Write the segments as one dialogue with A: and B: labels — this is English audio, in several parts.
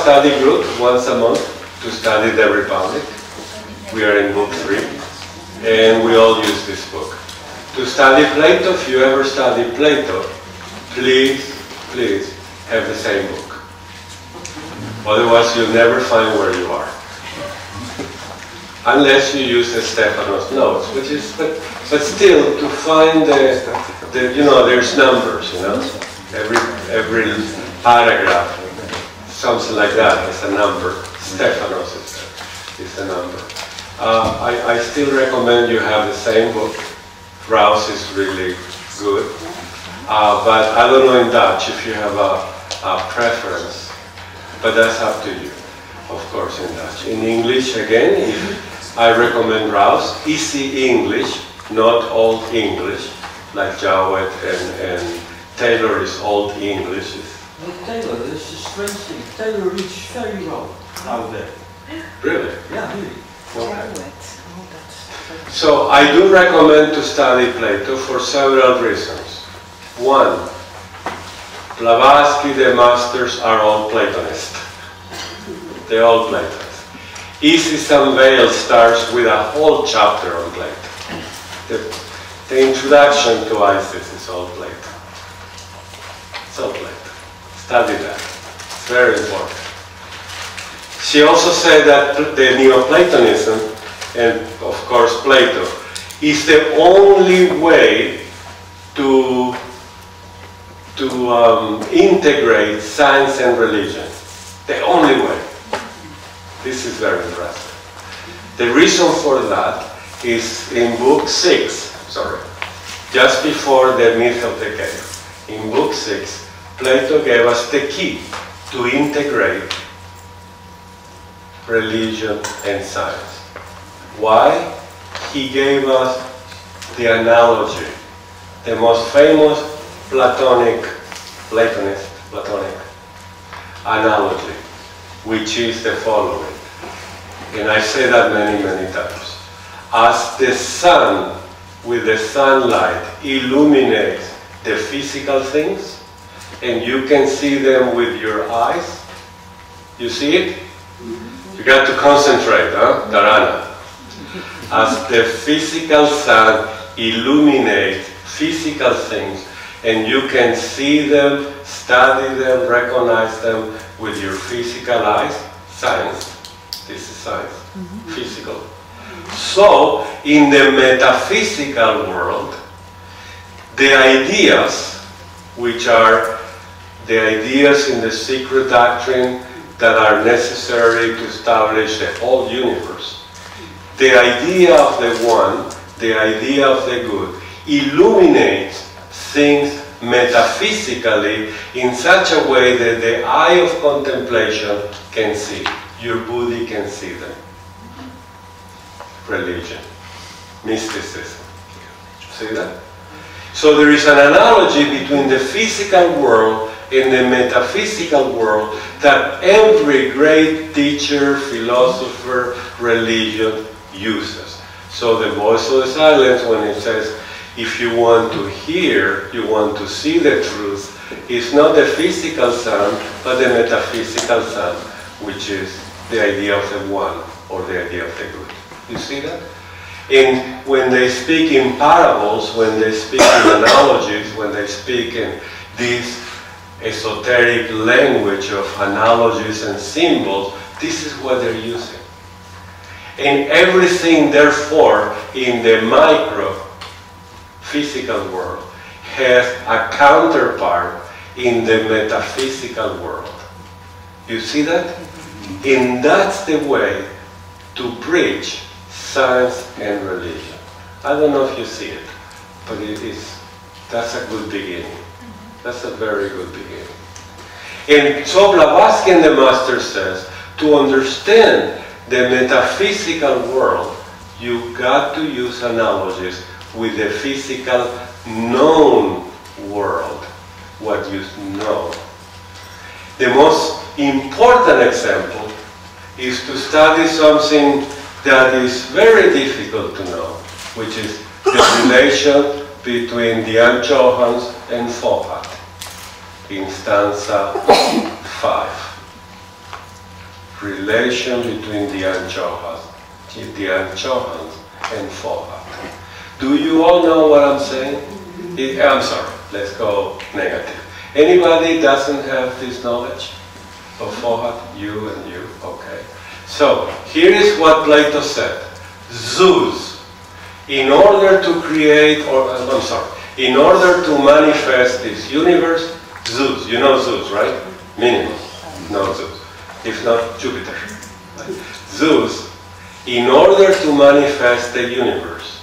A: study group once a month to study the Republic. We are in book three, and we all use this book. To study Plato, if you ever study Plato, please, please have the same book. Otherwise, you'll never find where you are. Unless you use the Stephanus notes, which is, but, but still, to find the, the, you know, there's numbers, you know? Every, every paragraph, something like that is a number. Stephanus is a, is a number. Uh, I, I still recommend you have the same book. Rouse is really good. Uh, but I don't know in Dutch if you have a, a preference but that's up to you, of course, in Dutch. In English, again, I recommend Rouse, easy English, not old English, like Jowett and, and Taylor is old English.
B: But Taylor, this is a strange thing. Taylor reads very well out there.
A: Really?
B: Yeah, really.
A: Okay. So I do recommend to study Plato for several reasons. One, Blavatsky, the masters are all Platonists. They're all Platonists. Isis Unveiled starts with a whole chapter on Plato. The, the introduction to Isis is all Plato. It's all Plato. Study that. It's very important. She also said that the Neoplatonism, and of course Plato, is the only way to to um, integrate science and religion. The only way. This is very impressive. The reason for that is in book six, sorry, just before the myth of the cave. In book six, Plato gave us the key to integrate religion and science. Why? He gave us the analogy, the most famous Platonic, Platonist, Platonic analogy, which is the following. And I say that many, many times. As the sun with the sunlight illuminates the physical things, and you can see them with your eyes, you see it? You got to concentrate, huh, Dharana? As the physical sun illuminates physical things, and you can see them, study them, recognize them with your physical eyes. Science. This is science. Mm -hmm. Physical. So, in the metaphysical world, the ideas, which are the ideas in the secret doctrine that are necessary to establish the whole universe, the idea of the one, the idea of the good, illuminates things metaphysically in such a way that the eye of contemplation can see. Your body can see them. Religion, mysticism. See that? So there is an analogy between the physical world and the metaphysical world that every great teacher, philosopher, religion uses. So the voice of the silence, when it says, if you want to hear, you want to see the truth, it's not the physical sound, but the metaphysical sound, which is the idea of the one or the idea of the good. You see that? And when they speak in parables, when they speak in analogies, when they speak in this esoteric language of analogies and symbols, this is what they're using. And everything, therefore, in the micro physical world has a counterpart in the metaphysical world. You see that? And that's the way to preach science and religion. I don't know if you see it, but it is, that's a good beginning. That's a very good beginning. And so Blavatsky and the Master says, to understand the metaphysical world, you got to use analogies with the physical known world, what you know. The most important example is to study something that is very difficult to know, which is the relation between the Dhyan Chohans and Fohat in stanza 5. Relation between the Dhyan Chohans, the Dhyan Chohans and Fohat. Do you all know what I'm saying? I'm sorry, let's go negative. Anybody doesn't have this knowledge of Fohat? You and you, okay. So, here is what Plato said. Zeus, in order to create, or I'm sorry, in order to manifest this universe, Zeus, you know Zeus, right? Minimum, no Zeus. If not, Jupiter. Zeus, in order to manifest the universe,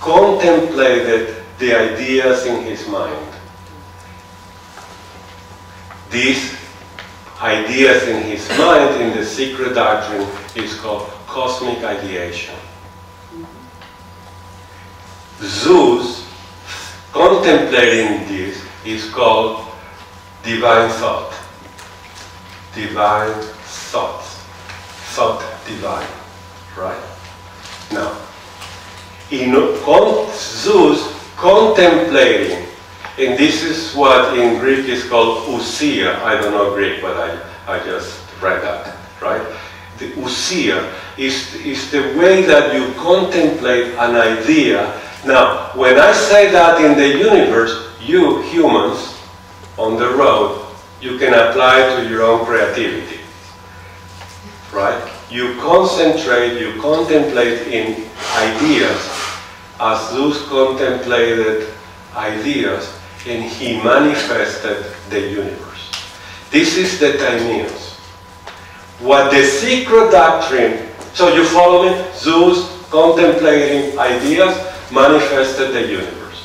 A: contemplated the ideas in his mind. These ideas in his mind in the secret doctrine is called cosmic ideation. Zeus, contemplating this, is called divine thought. Divine thoughts. Thought divine. Right? Now, in Zeus contemplating and this is what in Greek is called ousia. I don't know Greek, but I, I just read that, right? The ousia is, is the way that you contemplate an idea. Now, when I say that in the universe, you humans on the road, you can apply to your own creativity, right? You concentrate, you contemplate in ideas as Zeus contemplated ideas and he manifested the universe. This is the Timaeus. What the secret doctrine, so you follow me? Zeus contemplating ideas manifested the universe.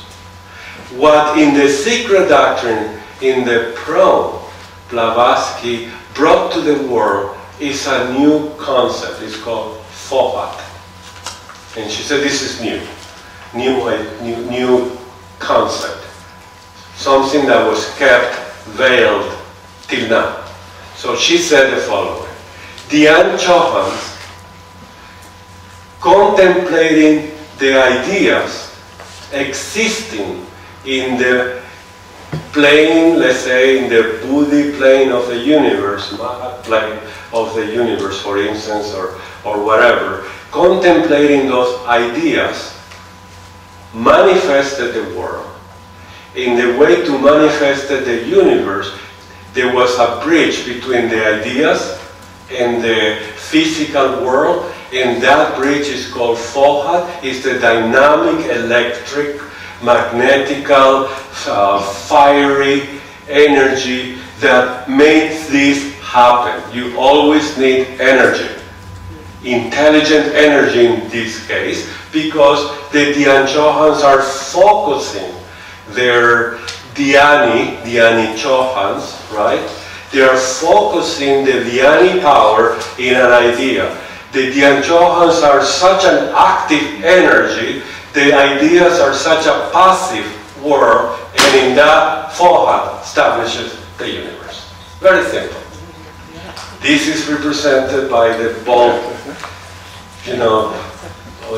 A: What in the secret doctrine, in the pro, Blavatsky brought to the world is a new concept. It's called Fohat. And she said this is new. New, uh, new, new concept something that was kept veiled till now. So she said the following. Dhyan Chohans, contemplating the ideas existing in the plane, let's say, in the Buddhi plane of the universe, plane of the universe, for instance, or, or whatever, contemplating those ideas manifested the world. In the way to manifest the universe, there was a bridge between the ideas and the physical world, and that bridge is called Fohat. It's the dynamic, electric, magnetical, uh, fiery energy that makes this happen. You always need energy. Intelligent energy in this case, because the Dhyan Chohans are focusing their Dhyani, Dhyani Chohans, right? They are focusing the Dhyani power in an idea. The Dhyan Chohans are such an active energy, the ideas are such a passive world, and in that, Fohat establishes the universe. Very simple. This is represented by the ball, you know,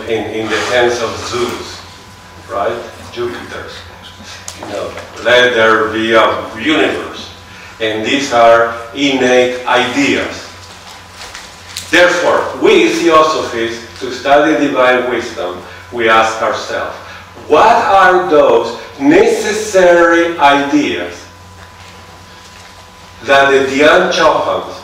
A: in, in the hands of Zeus, right? Jupiter. You know, let there be a universe. And these are innate ideas. Therefore, we theosophists, to study divine wisdom, we ask ourselves, what are those necessary ideas that the Dhyan Chohans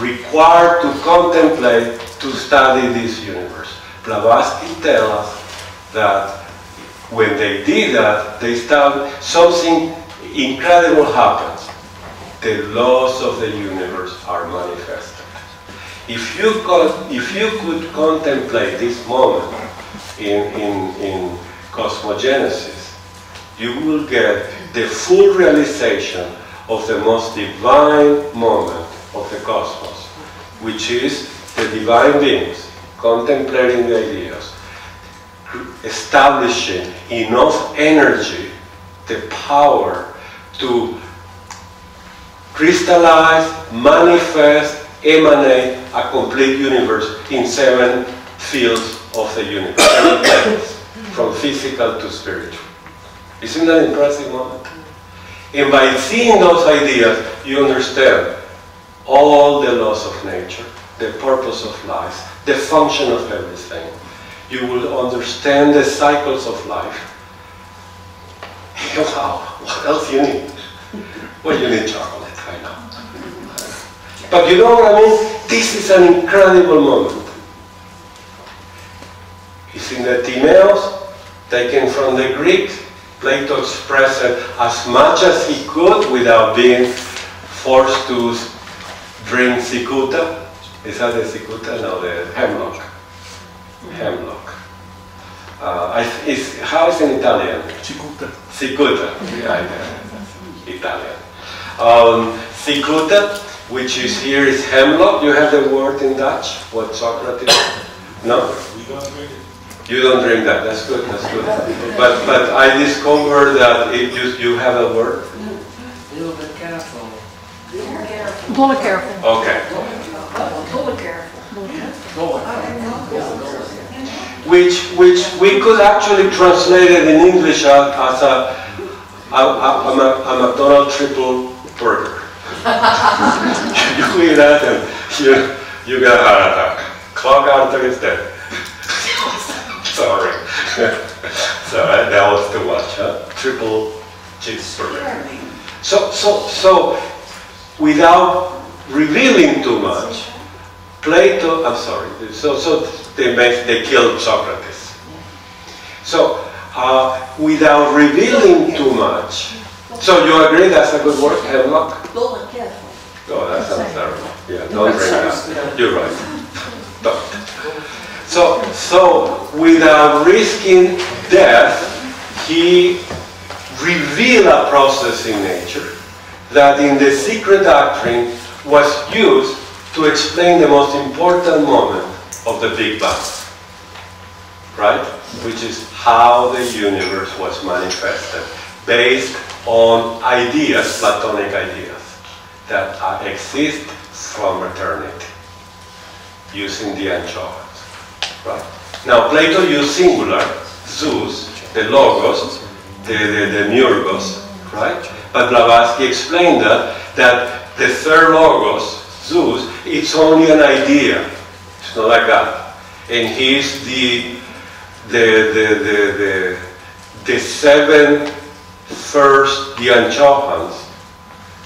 A: require to contemplate to study this universe? Blavatsky tells us that when they did that, they start something incredible happens. The laws of the universe are manifested. If you could, if you could contemplate this moment in, in, in cosmogenesis, you will get the full realization of the most divine moment of the cosmos, which is the divine beings contemplating the ideas, establishing enough energy, the power to crystallize, manifest, emanate a complete universe in seven fields of the universe, from physical to spiritual. Isn't that impressive? And by seeing those ideas, you understand all the laws of nature, the purpose of life, the function of everything. You will understand the cycles of life. Wow, what else do you need? Well, you need chocolate. But you know what I mean? This is an incredible moment. It's in the Timaeus, taken from the Greeks. Plato expressed as much as he could without being forced to drink cicuta. Is that the cicuta? No, the hemlock. Hemlock. Uh, I, is, how is in Italian?
C: Cicuta.
A: Cicuta. Yeah, Italian. Um, cicuta, which is here is hemlock. You have the word in Dutch? What Socrates? No?
C: We don't drink it.
A: You don't drink that. That's good. That's good. But but I discovered that if you you have a word.
B: A little bit careful.
D: Dolle kervel.
A: Okay.
D: Dolle kervel.
A: Which which we could actually translate it in English as, as a, a, a, a, a McDonald's triple burger. You eat that and you you get a heart attack. Clog artery is dead. Sorry. so uh, that was too much. Huh? Triple cheeseburger. So, so, so, without revealing too much, Plato, I'm sorry, so, so they, made, they killed Socrates. So, uh, without revealing too much, so you agree that's a good word, hemlock?
D: Dolle kervel.
A: Oh, that sounds terrible. Yeah, don't drink that. You're right. Don't. So, so without risking death, he revealed a process in nature that in the secret doctrine was used to explain the most important moment of the Big Bang. Right? Which is how the universe was manifested based on ideas, Platonic ideas, that uh, exist from eternity using the Dhyan Chohans. Right? Now, Plato used singular, Zeus, the Logos, the, the, the Murgos, right? But Blavatsky explained that, that the third Logos, Zeus, it's only an idea. It's not like God. And he's the, the, the, the, the, the seven first Dhyan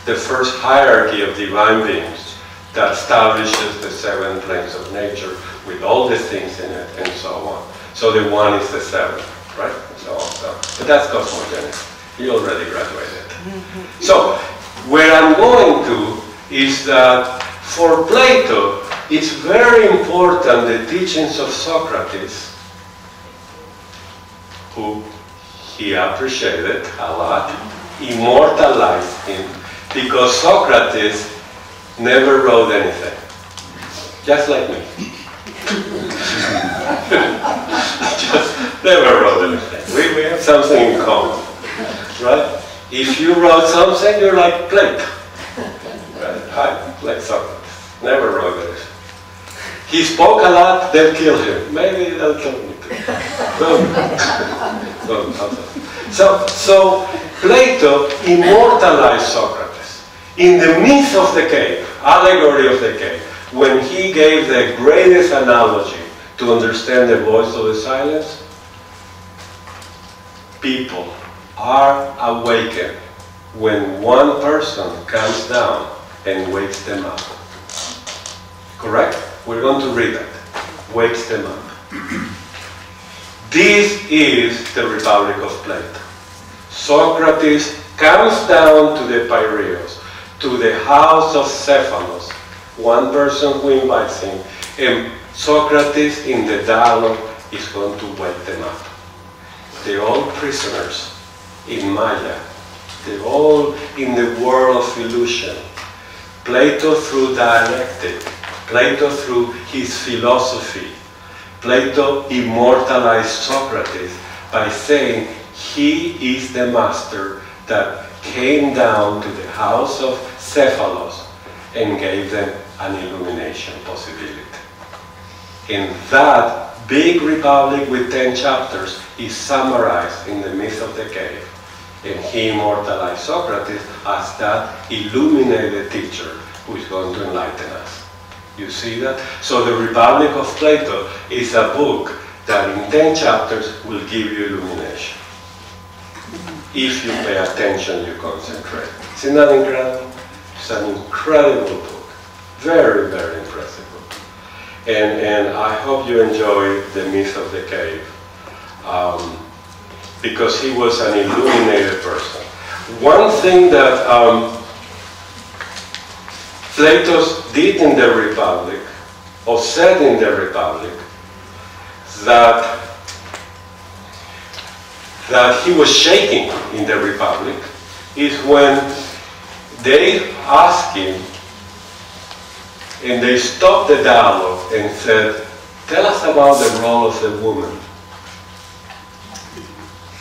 A: the first hierarchy of divine beings that establishes the seven planes of nature with all the things in it and so on. So the one is the seven, right? So, so but that's cosmogenic. He already graduated. So where I'm going to is that for Plato, it's very important the teachings of Socrates, who he appreciated a lot, immortalized him, because Socrates never wrote anything, just like me. just never wrote anything. We, we have something in common, right? If you wrote something, you're like Plato. Right? I, like Socrates, never wrote anything. He spoke a lot, they'll kill him. Maybe they'll kill me. So, so Plato immortalized Socrates. In the myth of the cave, allegory of the cave, when he gave the greatest analogy to understand the voice of the silence, people are awakened when one person comes down and wakes them up. Correct? We're going to read that. Wakes them up. This is the Republic of Plato. Socrates comes down to the Piraeus, to the house of Cephalus, one person who invites him, and Socrates in the dialogue is going to wake them up. They're all prisoners in Maya. They're all in the world of illusion. Plato through dialectic, Plato through his philosophy, Plato immortalized Socrates by saying he is the master that came down to the house of Cephalus and gave them an illumination possibility. And that big republic with 10 chapters is summarized in the myth of the cave. And he immortalized Socrates as that illuminated teacher who is going to enlighten us. You see that? So the Republic of Plato is a book that in 10 chapters will give you illumination. If you pay attention, you concentrate. Isn't that incredible? It's an incredible book. Very, very impressive book. And, and I hope you enjoy The Myth of the Cave. Um, because he was an illuminated person. One thing that um, Plato did in the Republic, or said in the Republic, that, that he was shaking in the Republic, is when they asked him, and they stopped the dialogue and said, tell us about the role of the woman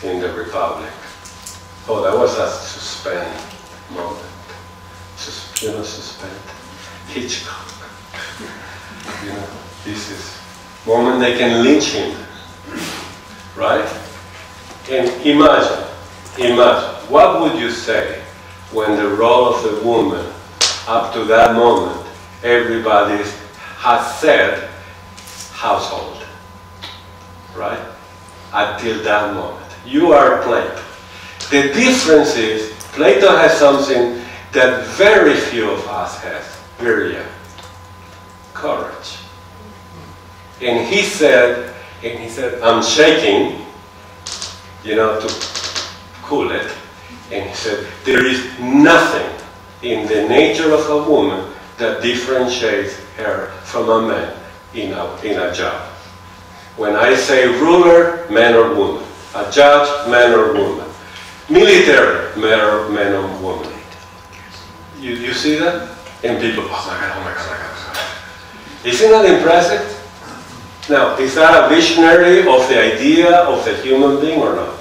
A: in the Republic. Oh, that was a suspense moment. You know, suspense. Hitchcock. you know, this is moment they can lynch him. Right? And imagine, imagine, what would you say when the role of the woman, up to that moment, everybody has said household. Right? Until that moment. You are Plato. The difference is Plato has something that very few of us have, very. Courage. And he said, and he said, I'm shaking, you know, to cool it. And he said, there is nothing in the nature of a woman that differentiates her from a man in a, in a job. When I say ruler, man or woman. A judge, man or woman. Military, man or, man or woman. You, you see that? And people, oh my God, oh my God, my God. Isn't that impressive? Now, is that a visionary of the idea of the human being or not?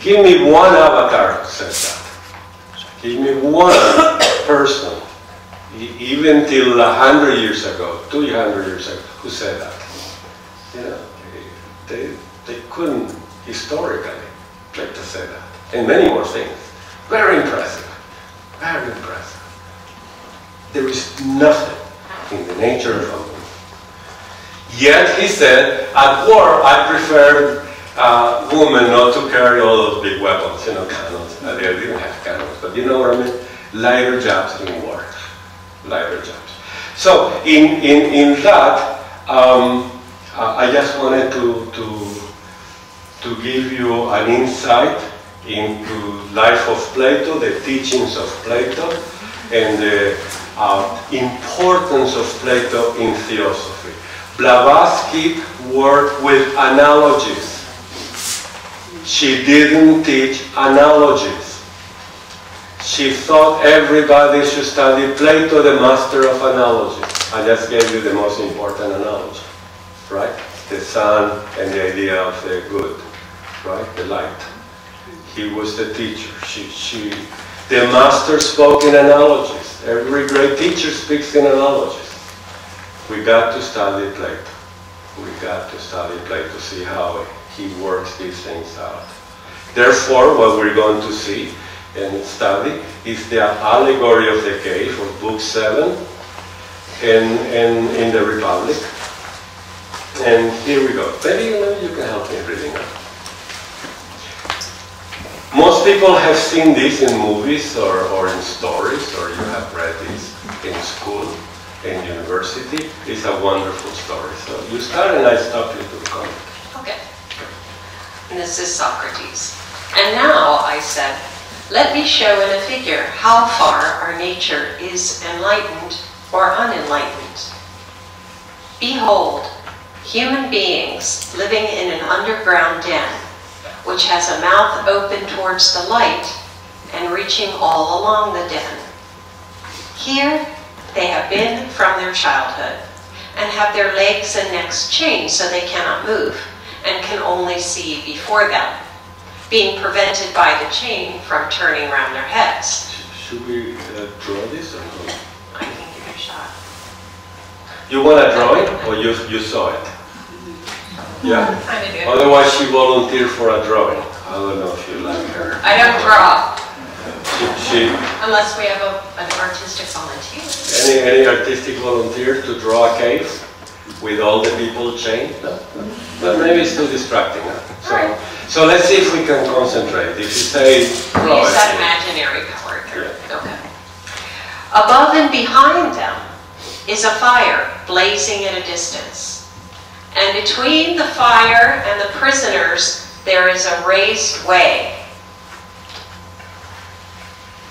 A: Give me one avatar says that. Give me one person, even till a hundred years ago, two hundred years ago, who said that. You know, they, they couldn't historically like to say that. And many more things. Very impressive. Very impressive. There is nothing in the nature of a woman. Yet he said, at war I prefer uh, women not to carry all those big weapons, you know, cannons. Uh, they didn't have cannons, but you know what I mean? Lighter jobs in war. Lighter jobs. So in, in, in that, um, I just wanted to, to to give you an insight into life of Plato, the teachings of Plato, and the uh, importance of Plato in theosophy. Blavatsky worked with analogies. She didn't teach analogies. She thought everybody should study Plato, the master of analogy. I just gave you the most important analogy, right? The sun and the idea of the good right? The light. He was the teacher. She, she, the master spoke in analogies. Every great teacher speaks in analogies. We got to study it. Plato. We got to study it. Plato to see how he works these things out. Therefore, what we're going to see and study is the allegory of the cave of Book 7 in, in, in the Republic. And here we go. Maybe know, you can help me reading it. Most people have seen this in movies or, or in stories, or you have read this in school, in university. It's a wonderful story. So you start and I stop you to comment.
C: Okay. And this is Socrates. And now, I said, let me show in a figure how far our nature is enlightened or unenlightened. Behold, human beings living in an underground den, which has a mouth open towards the light and reaching all along the den. Here they have been from their childhood and have their legs and necks chained so they cannot move and can only see before them, being prevented by the chain from turning round their heads.
A: Should we uh, draw this or no?
C: I can give it a shot.
A: You want to draw it or you, you saw it? Yeah.
C: I'm a good.
A: Otherwise, she volunteered for a drawing. I don't know if you like her.
C: I don't draw
A: She, she
C: unless we have a, an artistic volunteer.
A: any, any artistic volunteer to draw a cave with all the people chained? No? But maybe it's too distracting. Huh? So,
C: Alright.
A: so let's see if we can concentrate. If you say
C: We
A: draw
C: use that
A: it.
C: imaginary power here. Okay. Above and behind them is a fire blazing at a distance. And between the fire and the prisoners, there is a raised way.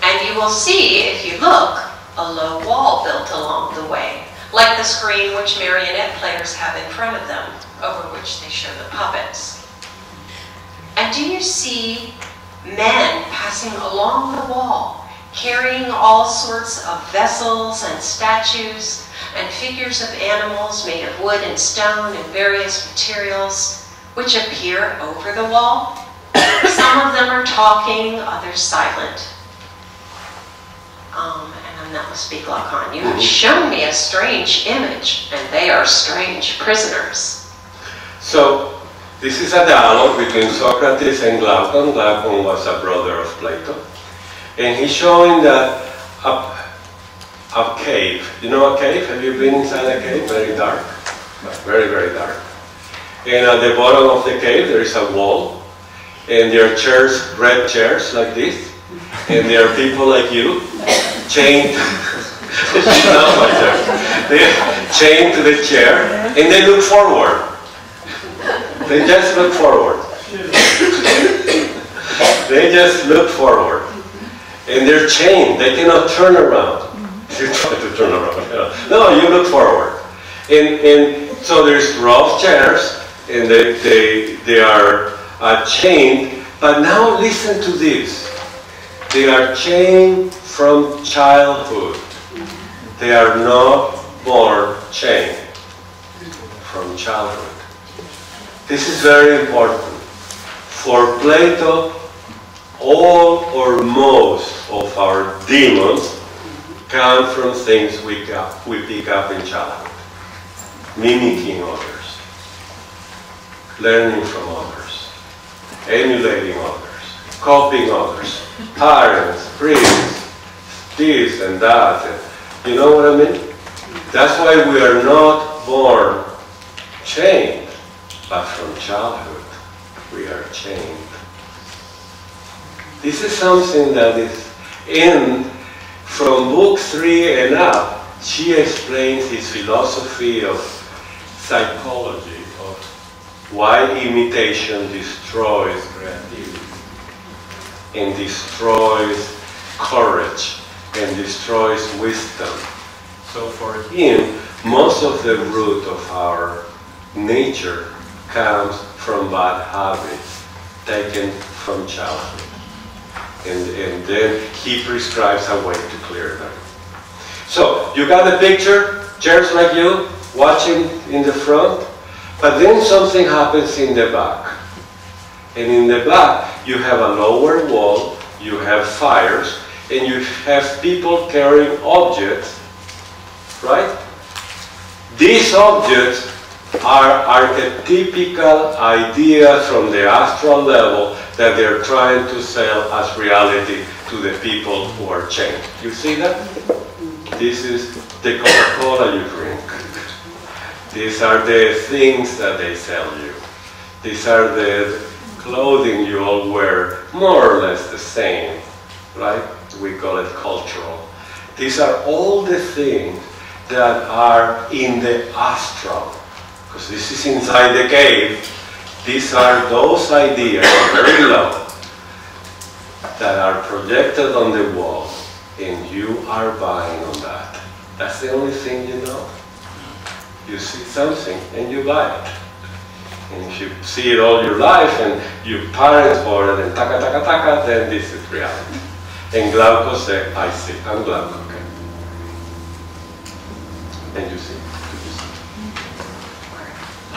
C: And you will see, if you look, a low wall built along the way, like the screen which marionette players have in front of them, over which they show the puppets. And do you see men passing along the wall, carrying all sorts of vessels and statues and figures of animals made of wood and stone and various materials, which appear over the wall? Some of them are talking, others silent. Um, and then that must be Glaucon. You have shown me a strange image, and they are strange prisoners.
A: So, this is a dialogue between Socrates and Glaucon. Glaucon was a brother of Plato. And he's showing that a, a cave. You know a cave? Have you been inside a cave? Very dark. Very, very dark. And at the bottom of the cave, there is a wall. And there are chairs, red chairs like this. And there are people like you, chained. She's not my chair. They're chained to the chair. And they look forward. They just look forward. they just look forward. And they're chained. They cannot turn around. You try to turn around. know. No, you look forward. And, and so there's rough chairs, and they, they, they are uh, chained. But now listen to this. They are chained from childhood. They are not born chained from childhood. This is very important. For Plato, all or most of our demons come from things we, got, we pick up in childhood. Mimicking others, learning from others, emulating others, copying others, parents, priests, this and that. And you know what I mean? That's why we are not born chained, but from childhood we are chained. This is something that is in from book three and up. She explains his philosophy of psychology, of why imitation destroys creativity and destroys courage and destroys wisdom. So for him, most of the root of our nature comes from bad habits taken from childhood. And, and then he prescribes a way to clear them. So you got the picture, chairs like you, watching in the front, but then something happens in the back. And in the back, you have a lower wall, you have fires, and you have people carrying objects, right? These objects are archetypical ideas from the astral level that they're trying to sell as reality to the people who are chained. You see that? This is the Coca-Cola you drink. These are the things that they sell you. These are the clothing you all wear, more or less the same, right? We call it cultural. These are all the things that are in the astral, because this is inside the cave. These are those ideas, very low, that are projected on the wall, and you are buying on that. That's the only thing you know. You see something and you buy it. And if you see it all your life and your parents bought it and taka taka taka, then this is reality. And Glauco said, I see, I'm Glauco, okay. And you see, you see.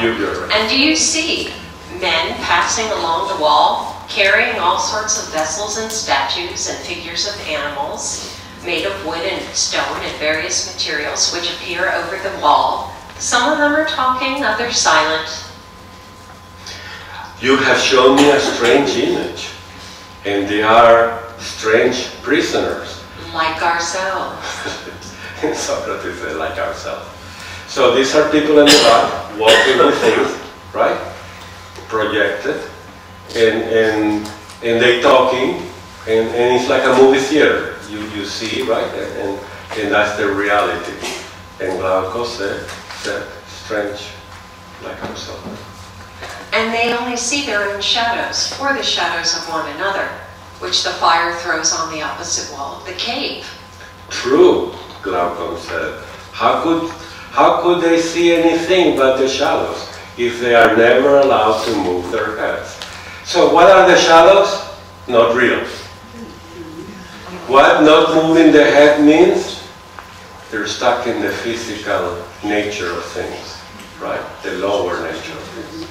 A: You, you're right.
C: And do you see men passing along the wall, carrying all sorts of vessels and statues and figures of animals made of wood and stone and various materials which appear over the wall? Some of them are talking, others silent.
A: You have shown me a strange image, and they are strange prisoners.
C: like ourselves.
A: Socrates said, like ourselves. So these are people in the back, walking with things, right? Projected, and, and, and they talking, and, and it's like a movie theater. You, you see, right? And, and that's the reality. And Glauco said, said, strange, like ourselves.
C: And they only see their own shadows, or the shadows of one another, which the fire throws on the opposite wall of the cave.
A: True, Glaucon said. How could, how could they see anything but the shadows if they are never allowed to move their heads? So what are the shadows? Not real. What not moving the head means? They're stuck in the physical nature of things, right? The lower nature of things.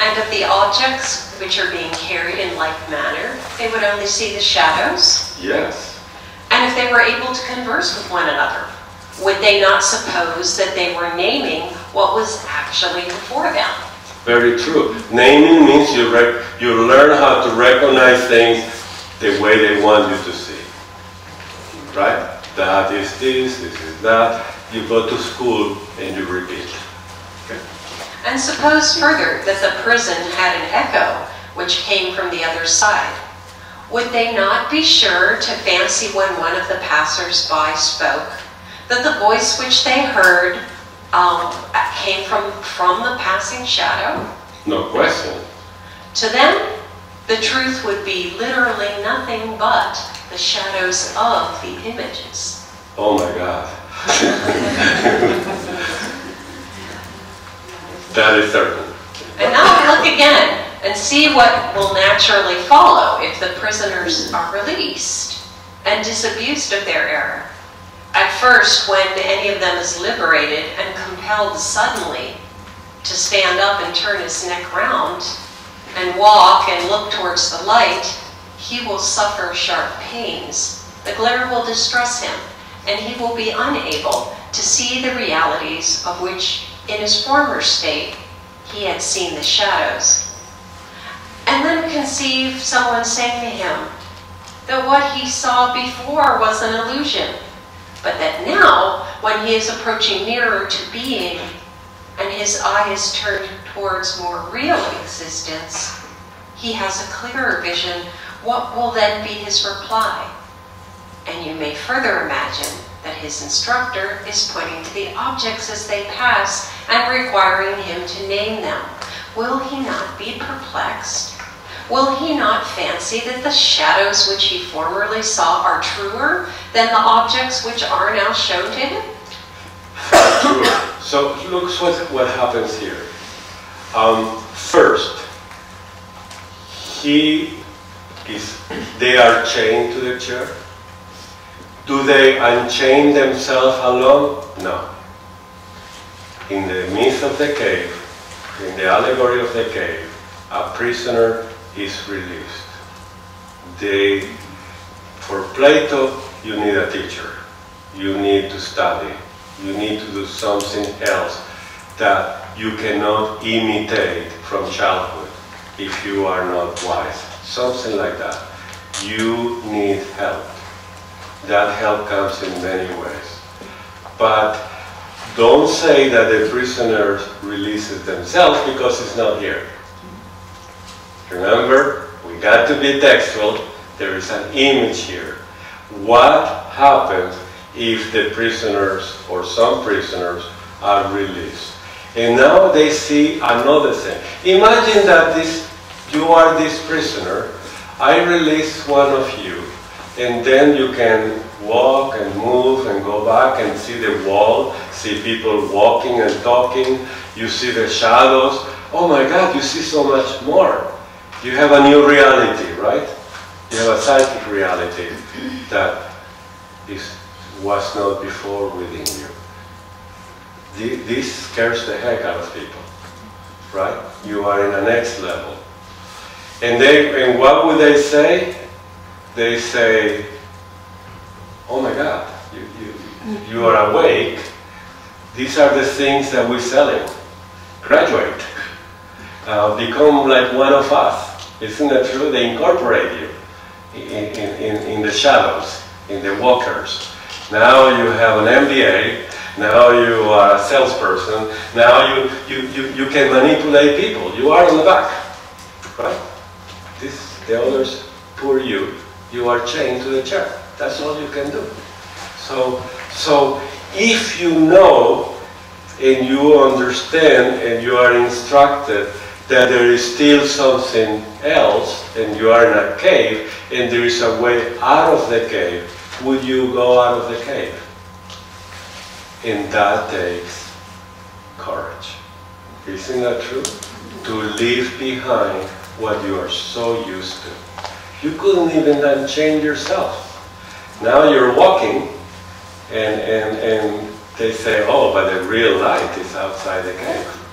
C: And of the objects which are being carried in like manner, they would only see the shadows.
A: Yes.
C: And if they were able to converse with one another, would they not suppose that they were naming what was actually before them?
A: Very true. Naming means you, you learn how to recognize things the way they want you to see. Right? That is this, this is that. You go to school and you repeat.
C: And suppose further that the prison had an echo which came from the other side. Would they not be sure to fancy when one of the passers-by spoke that the voice which they heard um, came from, from the passing shadow?
A: No question.
C: To them, the truth would be literally nothing but the shadows of the images.
A: Oh my God. that is certain.
C: And now look again and see what will naturally follow if the prisoners are released and disabused of their error. At first, when any of them is liberated and compelled suddenly to stand up and turn his neck round and walk and look towards the light, he will suffer sharp pains. The glare will distress him, and he will be unable to see the realities of which in his former state he had seen the shadows. And then conceive someone saying to him that what he saw before was an illusion, but that now, when he is approaching nearer to being and his eye is turned towards more real existence, he has a clearer vision. What will then be his reply? And you may further imagine that his instructor is pointing to the objects as they pass and requiring him to name them. Will he not be perplexed? Will he not fancy that the shadows which he formerly saw are truer than the objects which are now shown to him?
A: True. So look what, what happens here. Um, first, he is, they are chained to the chair. Do they unchain themselves alone? No. In the midst of the cave, in the allegory of the cave, a prisoner is released. They, for Plato, you need a teacher. You need to study. You need to do something else that you cannot imitate from childhood if you are not wise. Something like that. You need help. That help comes in many ways. But don't say that the prisoner releases themselves because it's not here. Remember, we got to be textual. There is an image here. What happens if the prisoners or some prisoners are released? And now they see another thing. Imagine that this, you are this prisoner. I release one of you, and then you can walk and move and go back and see the wall, see people walking and talking. You see the shadows. Oh my God, you see so much more. You have a new reality, right? You have a psychic reality that is, was not before within you. The- This scares the heck out of people, right? You are in a next level. And they, and what would they say? They say, oh my God, you, you, you are awake. These are the things that we're selling. Graduate. Uh, become like one of us. Isn't that true? They incorporate you in, in, in, the shadows, in the walkers. Now you have an MBA. Now you are a salesperson. Now you, you, you, you can manipulate people. You are on the back. Right? This, the others pour you. You are chained to the chair. That's all you can do. So, so if you know and you understand and you are instructed that there is still something else and you are in a cave and there is a way out of the cave, would you go out of the cave? And that takes courage. Isn't that true? To leave behind what you are so used to. You couldn't even change yourself. Now you're walking and, and, and they say, oh, but the real light is outside the cave.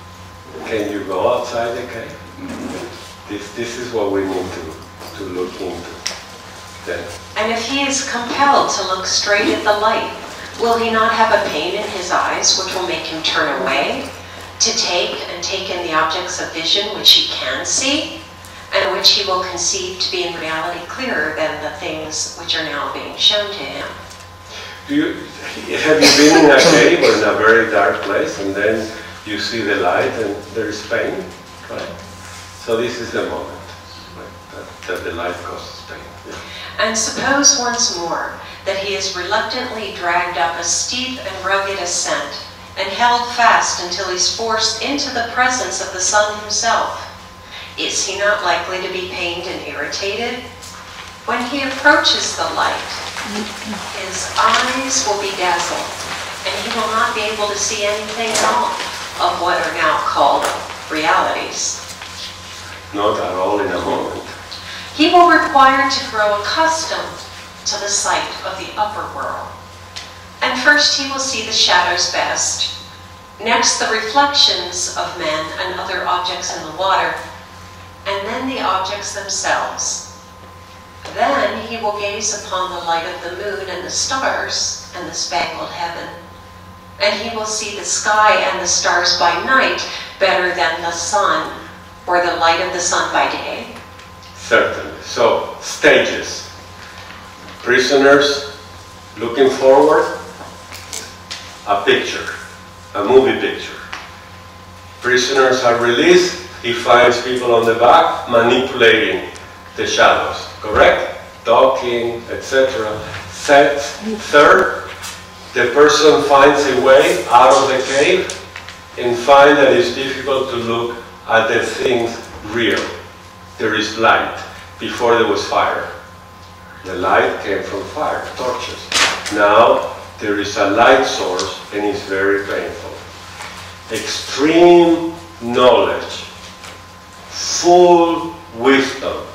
A: Can you go outside the cave? This, this is what we need to, to look into. Then,
C: And if he is compelled to look straight at the light, will he not have a pain in his eyes which will make him turn away to take and take in the objects of vision which he can see and which he will conceive to be in reality clearer than the things which are now being shown to him?
A: do you, have you been in a cave or in a very dark place and then you see the light and there is pain? Right? So this is the moment right, that, that the light causes pain. Yeah.
C: And suppose once more that he is reluctantly dragged up a steep and rugged ascent and held fast until he's forced into the presence of the sun himself. Is he not likely to be pained and irritated? When he approaches the light, his eyes will be dazzled, and he will not be able to see anything at all of what are now called realities.
A: Not at all in a moment.
C: He will require to grow accustomed to the sight of the upper world. And first he will see the shadows best, next the reflections of men and other objects in the water, and then the objects themselves. Then he will gaze upon the light of the moon and the stars and the spangled heaven. And he will see the sky and the stars by night better than the sun or the light of the sun by day.
A: Certainly. So, stages. Prisoners looking forward, a picture, a movie picture. Prisoners are released, he finds people on the back manipulating the shadows, correct? Talking, etc. Third, the person finds a way out of the cave and finds that it's difficult to look at the things real. There is light. Before there was fire. The light came from fire, torches. Now there is a light source and it's very painful. Extreme knowledge, full wisdom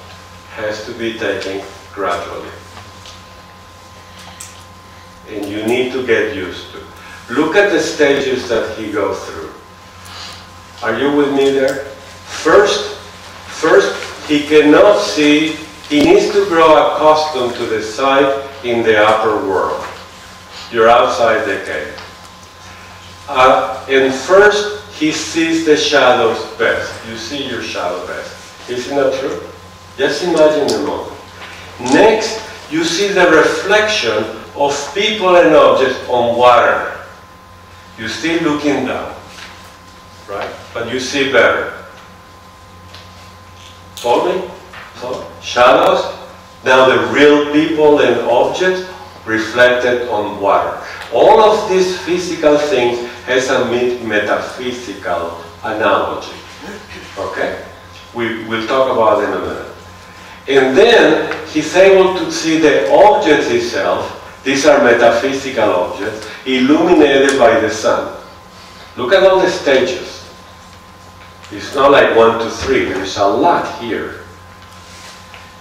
A: has to be taken gradually. And you need to get used to. Look at the stages that he goes through. Are you with me there? First, first he cannot see, he needs to grow accustomed to the sight in the upper world. You're outside the cave. Uh, and first, he sees the shadows best. You see your shadow best. Isn't that true? Just imagine a moment. Next, you see the reflection of people and objects on water. You're still looking down, right? But you see better. Follow me? Follow? Shadows, now the real people and objects reflected on water. All of these physical things has a metaphysical analogy. Okay? We, we'll talk about it in a minute. And then he's able to see the object itself. These are metaphysical objects, illuminated by the sun. Look at all the stages. It's not like one, two, three. There's a lot here.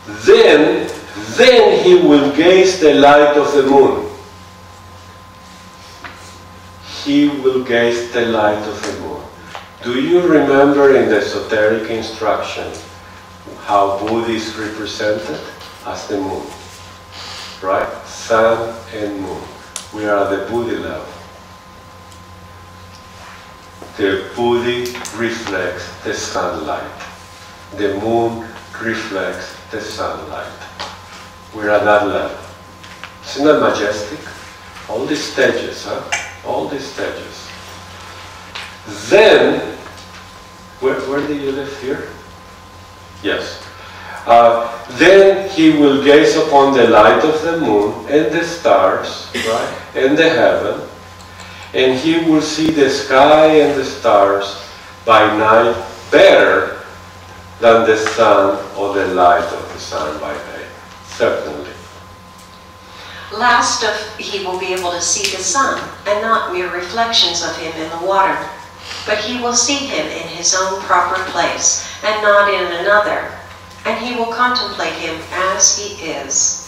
A: Then, then he will gaze the light of the moon. He will gaze the light of the moon. Do you remember in the esoteric instruction how Buddha is represented as the moon? Right? Sun and moon. We are the Buddha level. The Buddha reflects the sunlight. The moon reflects the sunlight. We're at that level. Isn't that majestic? All these stages, huh? All these stages. Then, where, where do you live here? Yes. Uh, then he will gaze upon the light of the moon and the stars, right, and the heaven, and he will see the sky and the stars by night better than the sun or the light of the sun by day. Certainly.
C: Last of, he will be able to see the sun and not mere reflections of him in the water, but he will see him in his own proper place and not in another, and he will contemplate him as he is.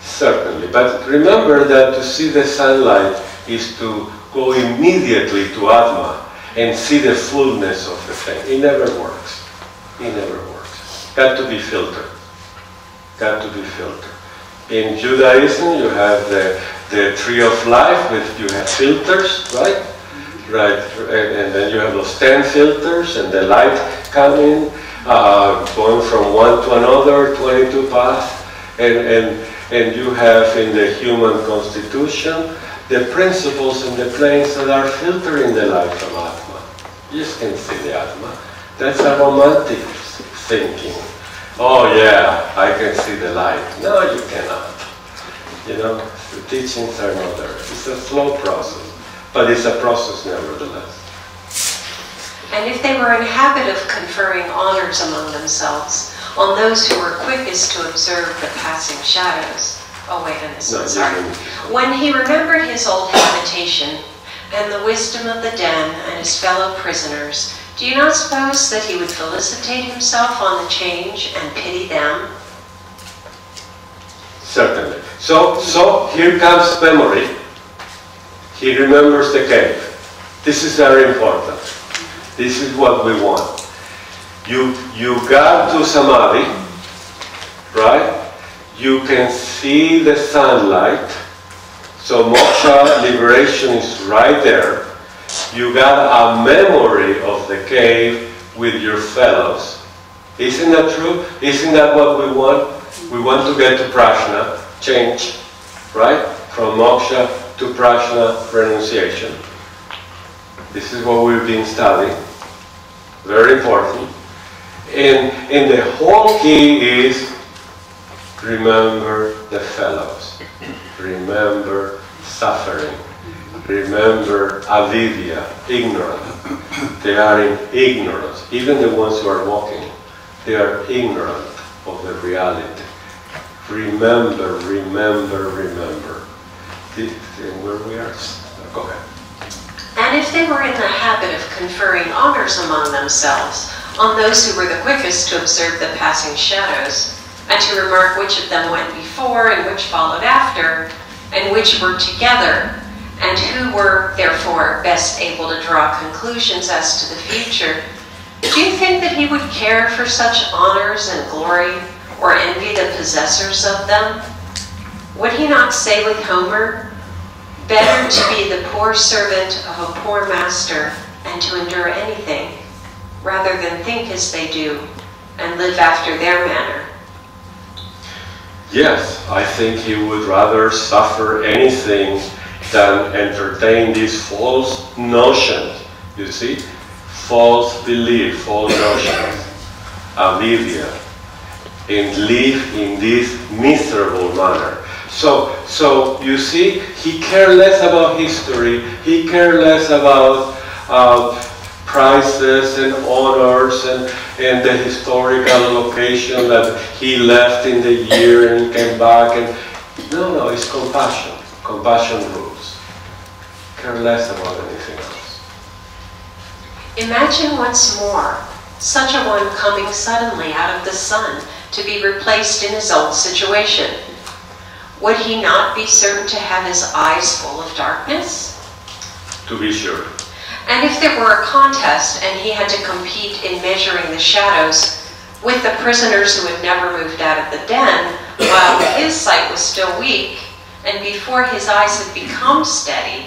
A: Certainly, but remember that to see the sunlight is to go immediately to Atma and see the fullness of the thing. It never works. It never works. Got to be filtered. Got to be filtered. In Judaism, you have the, the tree of life, with you have filters, right? Right, and, then you have those 10 filters, and the light coming, uh, going from one to another, 22 paths, and, and, and you have in the human constitution the principles and the planes that are filtering the light from Atma. You can see the Atma. That's a romantic thinking. Oh yeah, I can see the light. No, you cannot. You know, the teachings are not there. It's a slow process, but it's a process nevertheless.
C: And if they were in habit of conferring honors among themselves on those who were quickest to observe the passing shadows, oh wait a minute,
A: No,
C: sorry. When he remembered his old habitation and the wisdom of the den and his fellow prisoners, do you not suppose that he would felicitate himself on the change and pity them?
A: Certainly. So, so here comes memory. He remembers the cave. This is very important. This is what we want. You, you got to samadhi, right? You can see the sunlight. So moksha, liberation is right there. You got a memory of the cave with your fellows. Isn't that true? Isn't that what we want? We want to get to prajna, change, right? From moksha to prajna, renunciation. This is what we've been studying. Very important. And, and the whole key is remember the fellows. Remember suffering. Remember avidya, ignorant. They are in ignorance. Even the ones who are walking, they are ignorant of the reality. Remember, remember, remember. Where we are. Go ahead.
C: And if they were in the habit of conferring honors among themselves on those who were the quickest to observe the passing shadows, and to remark which of them went before and which followed after, and which were together, and who were therefore best able to draw conclusions as to the future, do you think that he would care for such honors and glory, or envy the possessors of them? Would he not say with Homer, Better to be the poor servant of a poor master and to endure anything, rather than think as they do and live after their manner.
A: Yes, I think he would rather suffer anything than entertain these false notions. You see? False belief, false notions. Avidya. And live in this miserable manner. So, so you see, he cared less about history, he cared less about uh, and honors and, and the historical location that he left in the year and came back. And no, no, it's compassion. Compassion rules. Care less about anything else.
C: Imagine once more such a one coming suddenly out of the sun to be replaced in his old situation. Would he not be certain to have his eyes full of darkness?
A: To be sure.
C: And if there were a contest and he had to compete in measuring the shadows with the prisoners who had never moved out of the den, while his sight was still weak, and before his eyes had become steady,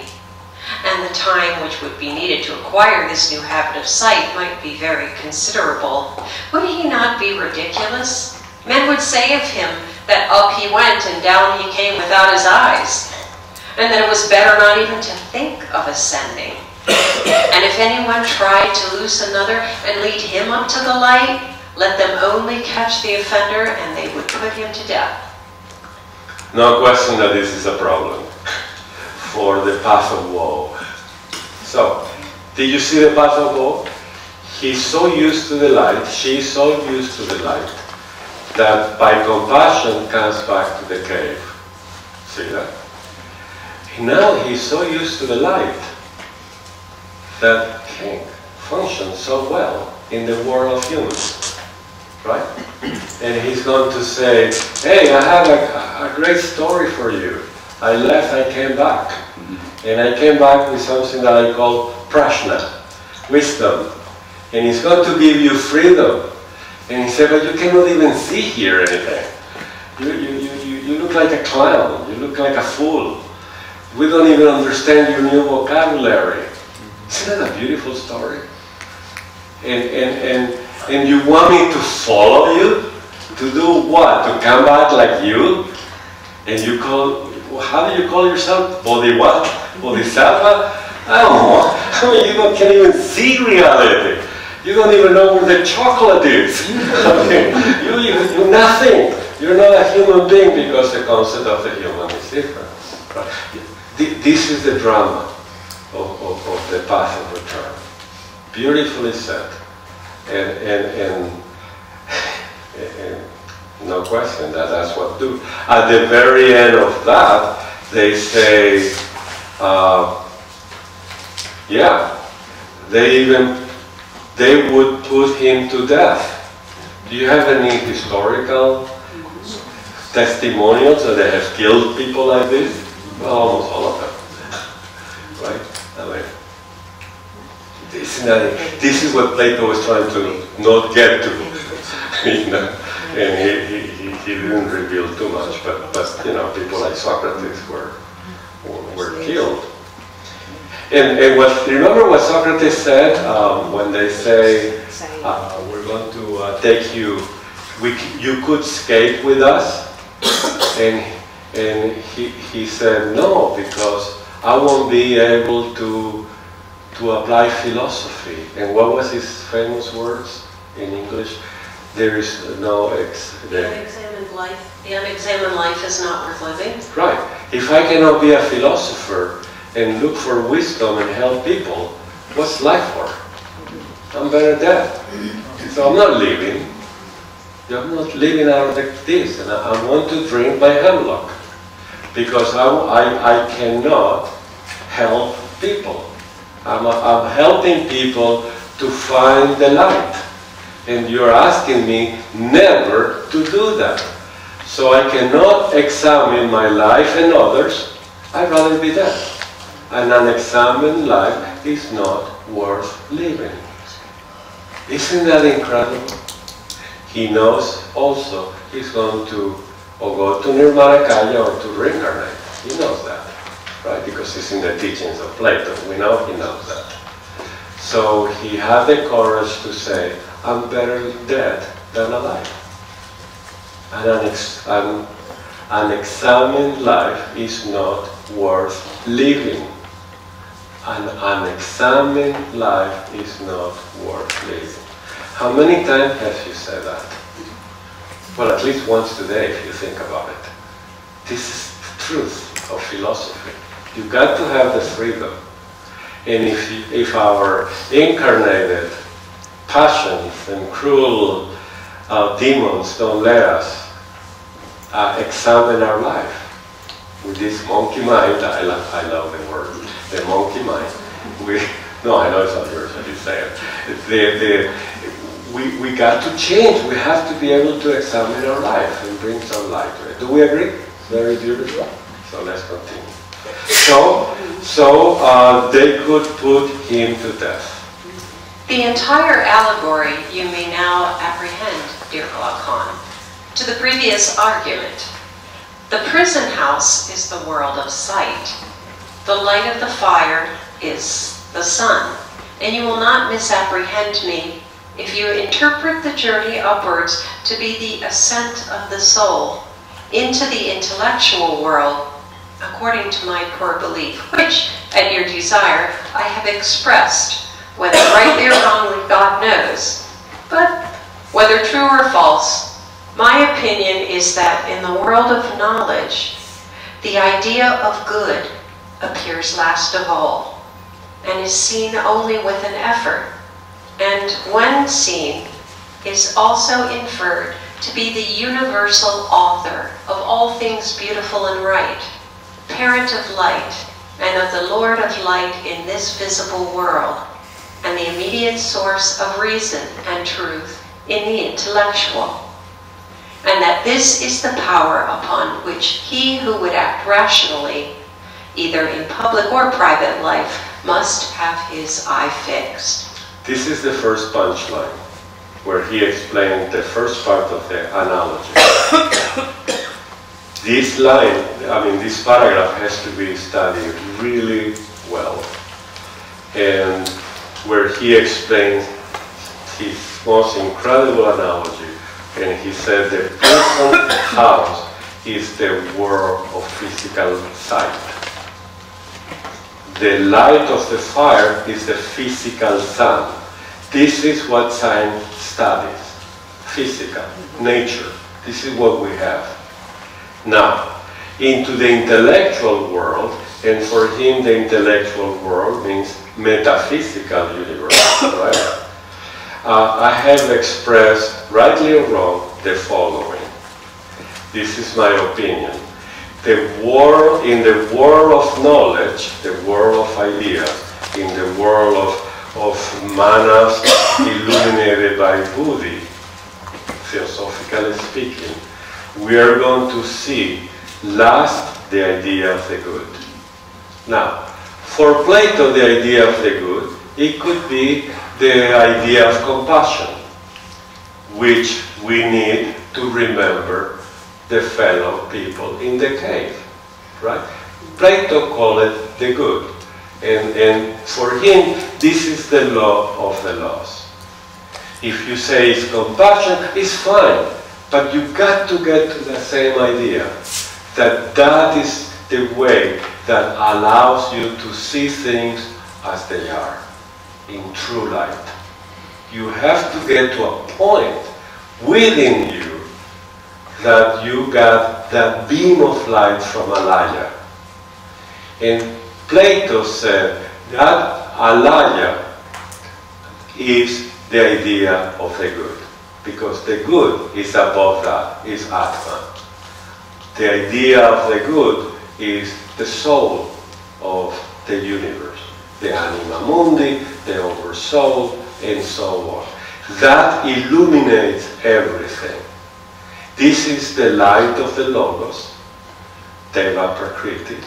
C: and the time which would be needed to acquire this new habit of sight might be very considerable, would he not be ridiculous? Men would say of him that up he went and down he came without his eyes, and that it was better not even to think of ascending. And if anyone tried to loose another and lead him up to the light, let them only catch the offender and they would put him to death.
A: No question that this is a problem for the path of woe. So, did you see the path of woe? He's so used to the light, she's so used to the light, that by compassion comes back to the cave. See that? Now he's so used to the light that can function so well in the world of humans, right? And he's going to say, hey, I have a, a great story for you. I left, I came back. And I came back with something that I call prajna, wisdom. And he's going to give you freedom. And he said, but you cannot even see here anything. You, you, you, you, look like a clown. You look like a fool. We don't even understand your new vocabulary. Isn't that a beautiful story? And, and, and, and you want me to follow you? To do what? To come back like you? And you call, how do you call yourself? Bodhi what? Bodhisattva? I don't know. I mean, you don't, can't even see reality. You don't even know where the chocolate is. Mean, you, you, you're nothing. You're not a human being because the concept of the human is different. This is the drama of, of, of the path of return. Beautifully said. And, and, and, and no question that that's what do. At the very end of that, they say, uh, yeah, they even, they would put him to death. Do you have any historical testimonials that they have killed people like this? Well, almost all of them. right? I This, this is what Plato was trying to not get to, you know, and he, he, he didn't reveal too much, but, but you know, people like Socrates were, were killed. And, and what, remember what Socrates said um, when they say, uh, we're going to uh, take you, we, you could skate with us? And, and he, he said, no, because I won't be able to, to apply philosophy. And what was his famous words in English? There is no ex...
C: The unexamined life, the unexamined life is not worth living.
A: Right. If I cannot be a philosopher and look for wisdom and help people, what's life for? I'm better dead. So I'm not living. I'm not living out of this, and I, I want to drink my hemlock because I, I, I cannot help people. I'm, I'm helping people to find the light. And you're asking me never to do that. So I cannot examine my life and others. I'd rather be dead. An unexamined life is not worth living. Isn't that incredible? He knows also he's going to or go to Nirmanakaya or to reincarnate. He knows that. right? Because it's in the teachings of Plato. We know he knows that. So he had the courage to say, I'm better dead than alive. And an, ex- an, an examined life is not worth living. An unexamined life is not worth living. How many times have you said that? Well, at least once today, if you think about it. This is the truth of philosophy. You've got to have the freedom. And if, if our incarnated passions and cruel uh, demons don't let us uh, examine our life with this monkey mind, I love, I love the word, the monkey mind. We, no, I know it's not yours, I just say it. The, the, we, we got to change. We have to be able to examine our life and bring some light to it. Do we agree? Very beautiful. So let's continue. So, so uh, they could put him to death.
C: The entire allegory you may now apprehend, dear Glaucon, to the previous argument. The prison house is the world of sight. The light of the fire is the sun. And you will not misapprehend me if you interpret the journey upwards to be the ascent of the soul into the intellectual world according to my poor belief, which, at your desire, I have expressed, whether rightly or wrongly, God knows. But whether true or false, my opinion is that in the world of knowledge, the idea of good appears last of all, and is seen only with an effort, and when seen, is also inferred to be the universal author of all things beautiful and right, parent of light, and of the Lord of light in this visible world, and the immediate source of reason and truth in the intellectual. And that this is the power upon which he who would act rationally, either in public or private life, must have his eye fixed.
A: This is the first punchline, where he explained the first part of the analogy. this line, I mean, this paragraph has to be studied really well. And where he explains his most incredible analogy, and he said the prison house is the world of physical sight. The light of the fire is the physical sun. This is what science studies. Physical, nature. This is what we have. Now, into the intellectual world, and for him the intellectual world means metaphysical universe, right? Uh, I have expressed, rightly or wrong, the following. This is my opinion the world, in the world of knowledge, the world of ideas, in the world of, of manas illuminated by Buddhi, philosophically speaking, we are going to see last the idea of the good. Now, for Plato, the idea of the good, it could be the idea of compassion, which we need to remember the fellow people in the cave, right? Plato called it the good. And, and for him, this is the law of the laws. If you say it's compassion, it's fine. But you got to get to the same idea that that is the way that allows you to see things as they are, in true light. You have to get to a point within you that you got that beam of light from Alaya. And Plato said that Alaya is the idea of the good, because the good is above that, is Atman. The idea of the good is the soul of the universe, the anima mundi, the oversoul, and so on. That illuminates everything. This is the light of the Logos, Deva Prakriti,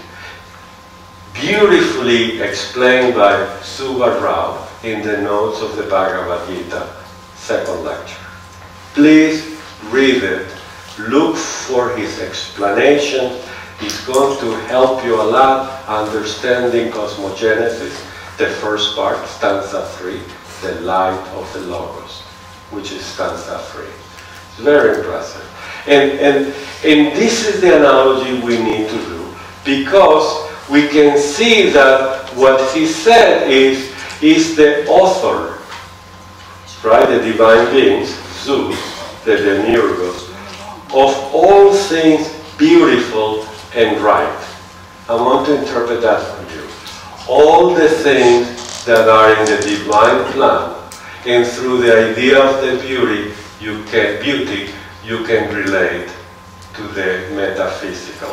A: beautifully explained by Subba Row in the notes of the Bhagavad Gita, second lecture. Please read it, look for his explanation, It's going to help you a lot understanding cosmogenesis, the first part, stanza 3, the light of the Logos, which is stanza 3. It's very impressive. And, and, and this is the analogy we need to do because we can see that what he said is, is the author, right, the divine beings, Zeus, the demiurgos, of all things beautiful and right. I want to interpret that for you. All the things that are in the divine plan, and through the idea of the beauty, you can beauty, you can relate to the metaphysical.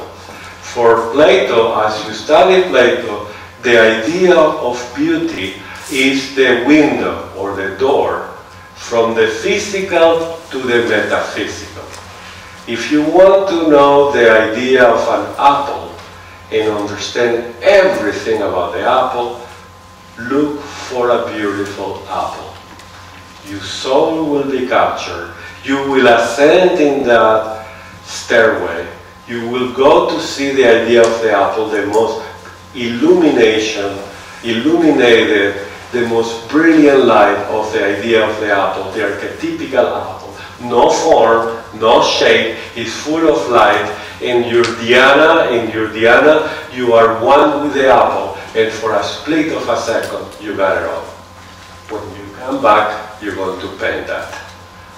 A: For Plato, as you study Plato, the idea of beauty is the window or the door from the physical to the metaphysical. If you want to know the idea of an apple and understand everything about the apple, look for a beautiful apple. Your soul will be captured. You will ascend in that stairway. You will go to see the idea of the apple, the most illumination, illuminated, the most brilliant light of the idea of the apple, the archetypical apple. No form, no shape, is full of light. In your Dhyana, in your Dhyana, you are one with the apple, and for a split of a second, you got it all. When you come back, you're going to paint that,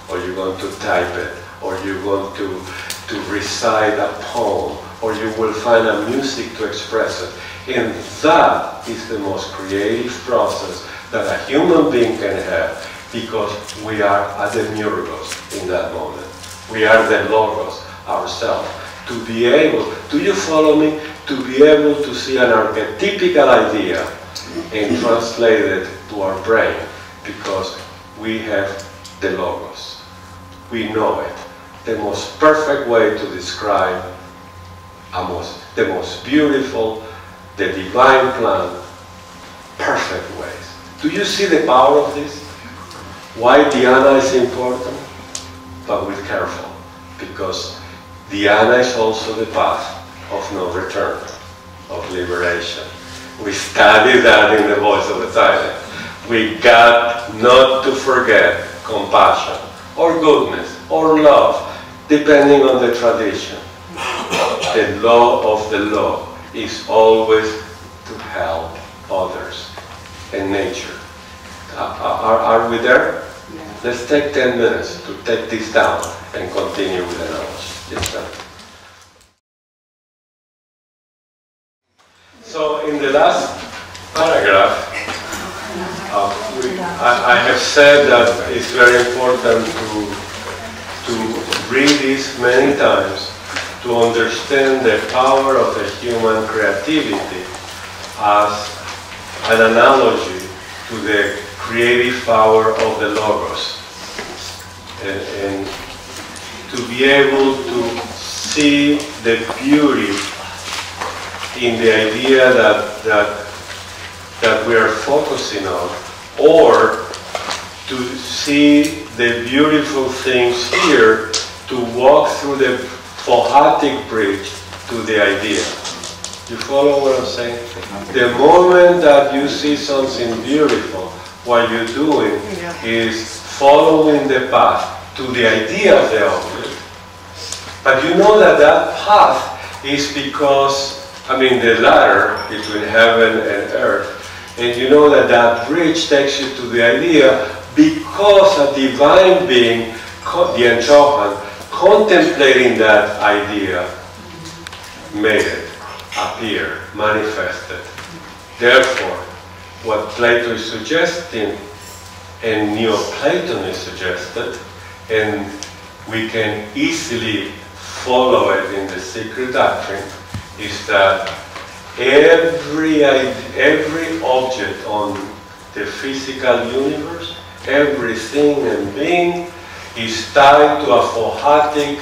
A: or you want to type it, or you want to, to recite a poem, or you will find a music to express it. And that is the most creative process that a human being can have because we are at the miracles in that moment. We are the logos ourselves. To be able, do you follow me? To be able to see an archetypical idea and translate it to our brain because we have the logos. We know it. The most perfect way to describe most, the most beautiful, the divine plan, perfect ways. Do you see the power of this? Why dhyana is important? But be careful, because dhyana is also the path of no return, of liberation. We study that in the voice of the silent. We got not to forget compassion, or goodness, or love, depending on the tradition. The law of the law is always to help others and nature. Uh, are, are we there?
D: Yeah.
A: Let's take 10 minutes to take this down and continue with the knowledge. Yes, sir. So in the last paragraph, we, I, I have said that it's very important to, to read this many times to understand the power of the human creativity as an analogy to the creative power of the Logos. And, and to be able to see the beauty in the idea that, that, that we are focusing on, or to see the beautiful things here, to walk through the Fohatic bridge to the idea. You follow what I'm saying? The moment that you see something beautiful, what you're doing is following the path to the idea of the object. But you know that that path is because, I mean, the ladder between heaven and earth, and you know that that bridge takes you to the idea because a divine being, the Dhyan Chohan, contemplating that idea, made it appear, manifested. Therefore, what Plato is suggesting and Neoplatonists suggested, and we can easily follow it in the secret doctrine, is that every, every object on the physical universe, everything and being, is tied to a fohatic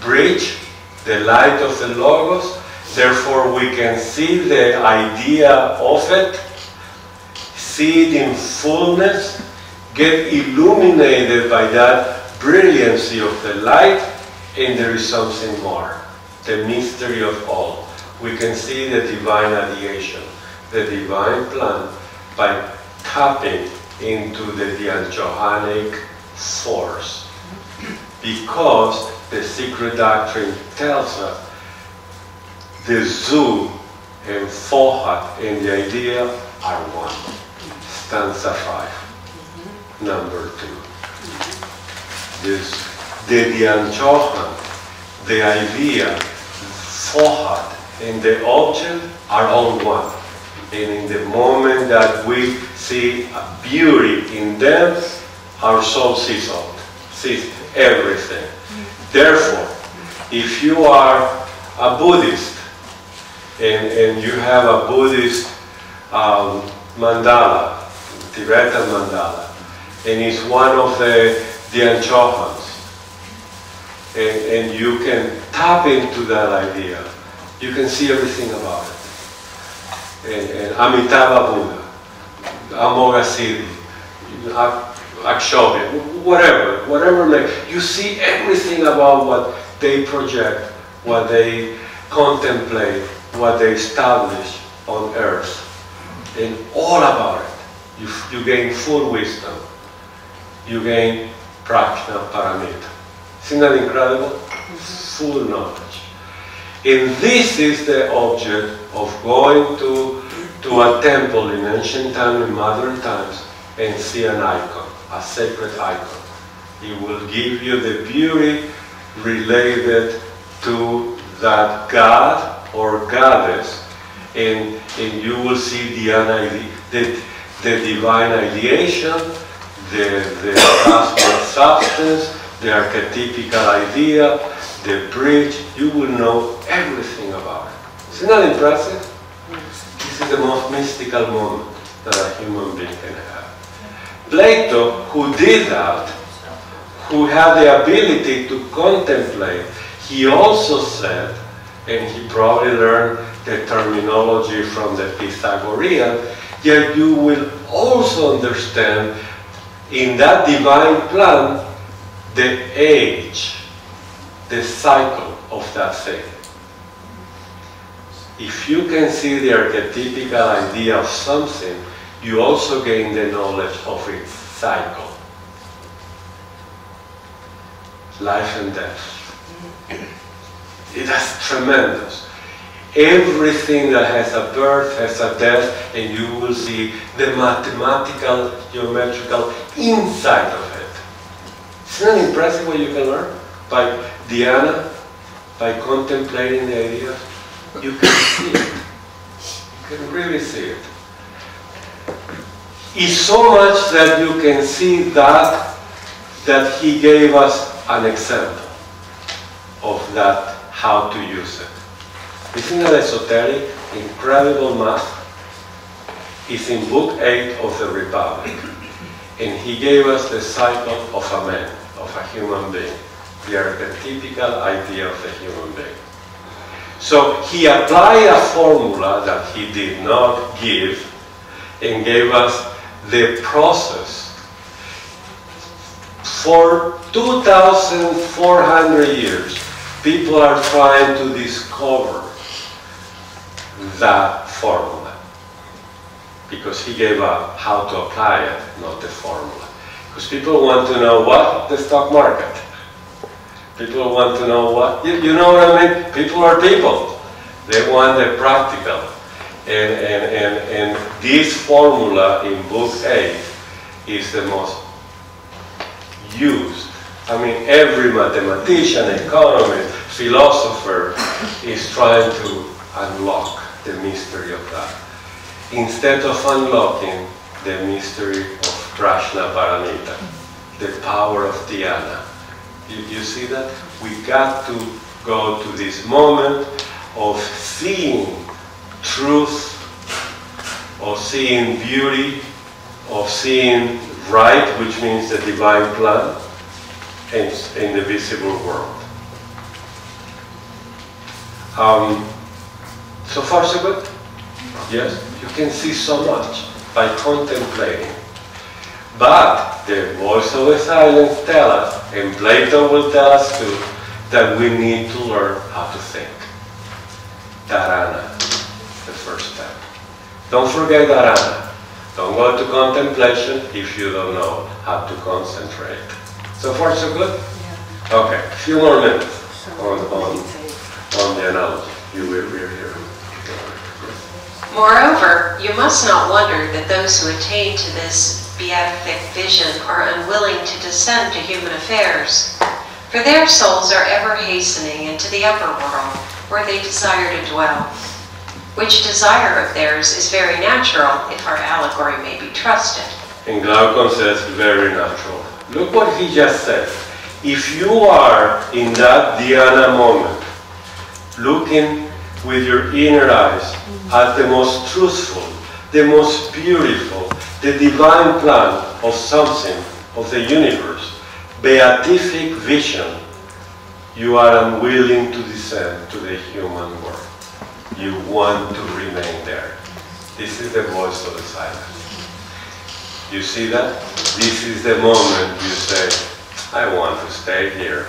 A: bridge, the light of the Logos. Therefore, we can see the idea of it, see it in fullness, get illuminated by that brilliancy of the light, and there is something more. the mystery of all. We can see the divine ideation, the divine plan by tapping into the Dhyan-Chohanic force. Because the secret doctrine tells us the zoo and Fohat and the idea are one. Stanza 5, number 2. This, the Dhyan Chohan, the idea, Fohat, and the object are all one. And in the moment that we see a beauty in them, our soul sees all, sees everything. Therefore, if you are a Buddhist and, and you have a Buddhist um, mandala, Tibetan mandala, and it's one of the Dhyan Chohans, and, and you can tap into that idea, you can see everything about it. And, and Amitabha Buddha, Amoghasiddhi, Akshobhya, whatever, whatever, like, you see everything about what they project, what they contemplate, what they establish on earth, and all about it. You, you gain full wisdom. You gain prajna paramita. Isn't that incredible? Mm-hmm. Full knowledge. And this is the object of going to, to a temple in ancient times in modern times, and see an icon, a sacred icon. It will give you the beauty related to that God or goddess, and, and you will see the, the, the divine ideation, the, the substance, the archetypical idea, the bridge, you will know everything about it. Isn't that impressive? This is the most mystical moment that a human being can have. Plato, who did that, who had the ability to contemplate, he also said, and he probably learned the terminology from the Pythagorean, yet you will also understand in that divine plan the age, the cycle of that thing. If you can see the archetypical idea of something, you also gain the knowledge of its cycle. Life and death. It is tremendous. Everything that has a birth has a death, and you will see the mathematical, geometrical inside of it. Isn't it impressive what you can learn? By Dhyana, by contemplating the idea, you can see it. You can really see it. It's so much that you can see that, that he gave us an example of that, how to use it. Isn't that esoteric, incredible math? It's in Book 8 of the Republic. And he gave us the cycle of a man, of a human being, the archetypical idea of the human being. So he applied a formula that he did not give and gave us the process. For 2,400 years, people are trying to discover that formula because he gave up how to apply it, not the formula. Because people want to know what? The stock market. People want to know what? You, you know what I mean? People are people. They want the practical. And, and, and, and this formula in book 8 is the most used. I mean, every mathematician, economist, philosopher is trying to unlock the mystery of that. Instead of unlocking the mystery of Prajna Paramita, the power of Dhyana. You, you see that? We got to go to this moment of seeing truth, of seeing beauty, of seeing right, which means the divine plan, in, in the visible world. Um, so far, so good? Yes? You can see so much by contemplating. But the voice of the silence tells us, and Plato will tell us too, that we need to learn how to think. Dharana, the first step. Don't forget dharana. Don't go to contemplation if you don't know how to concentrate. So far, so good? Yeah. Okay, a few more minutes on, on, on the analogy. You will be here.
C: Moreover, you must not wonder that those who attain to this beatific vision are unwilling to descend to human affairs, for their souls are ever hastening into the upper world, where they desire to dwell. Which desire of theirs is very natural, if our allegory may be trusted.
A: And Glaucon says, very natural. Look what he just said. If you are in that Dhyana moment, looking with your inner eyes at the most truthful, the most beautiful, the divine plan of something, of the universe, beatific vision, you are unwilling to descend to the human world. You want to remain there. This is the voice of the silence. You see that? This is the moment you say, I want to stay here.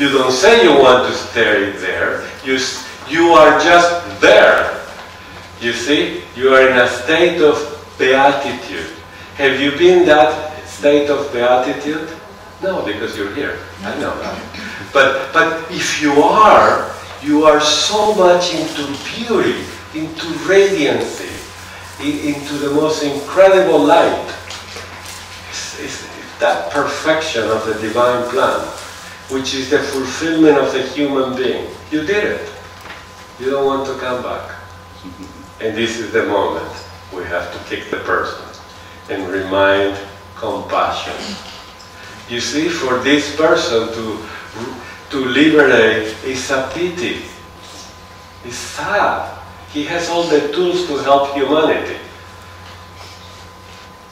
A: You don't say you want to stay there. You, you are just there. You see? You are in a state of beatitude. Have you been that state of beatitude? No, because you're here. I know that. But, but if you are, you are so much into beauty, into radiancy, into the most incredible light. It's, it's that perfection of the divine plan, which is the fulfillment of the human being. You did it. You don't want to come back. And this is the moment we have to kick the person and remind compassion. You see, for this person to, to liberate is a pity. It's sad. He has all the tools to help humanity.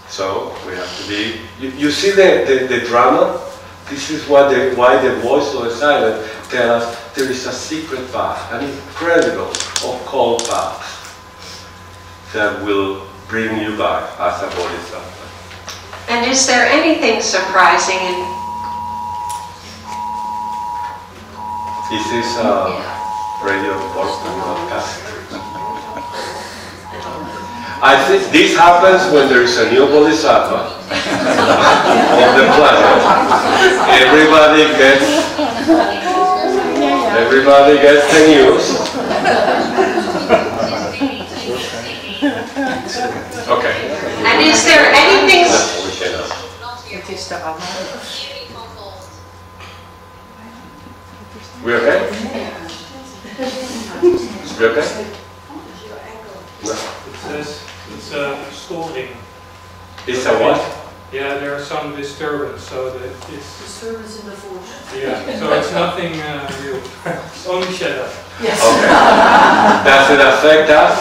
A: So we have to be. You, you see the, the, the, drama? This is what the, why the voice of the silent tells us there is a secret path, an incredible occult path that will bring you back as a bodhisattva.
C: And is there anything surprising in.
A: Is this a radio broadcast? I think this happens when there is a new bodhisattva on the planet. Everybody gets everybody gets the news. Okay.
C: And is there anything
A: We cannot.
D: Het is de Anna.
A: We okay? We okay? No.
E: It says it's a scolding.
A: It's a what?
E: Yeah, there are some disturbance, so that it's,
D: Disturbance in the force.
E: yeah, so it's nothing uh, real. It's only shadow.
D: Yes.
A: Okay. Does it affect us?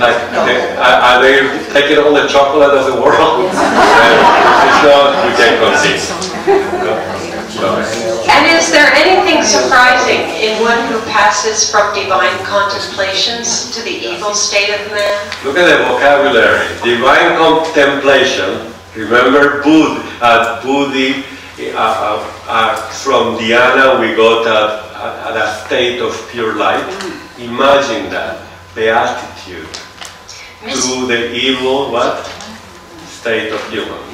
A: Like, they, are, are they taking all the chocolate of the world? if not, we can concede.
C: And is there anything surprising in one who passes from divine contemplations to the evil state of man?
A: Look at the vocabulary. Divine contemplation. Remember, Bud, at Buddhi, uh, uh, uh, from Dhyana we got at, at a state of pure light. Imagine that. Beatitude. To the evil, what? State of human.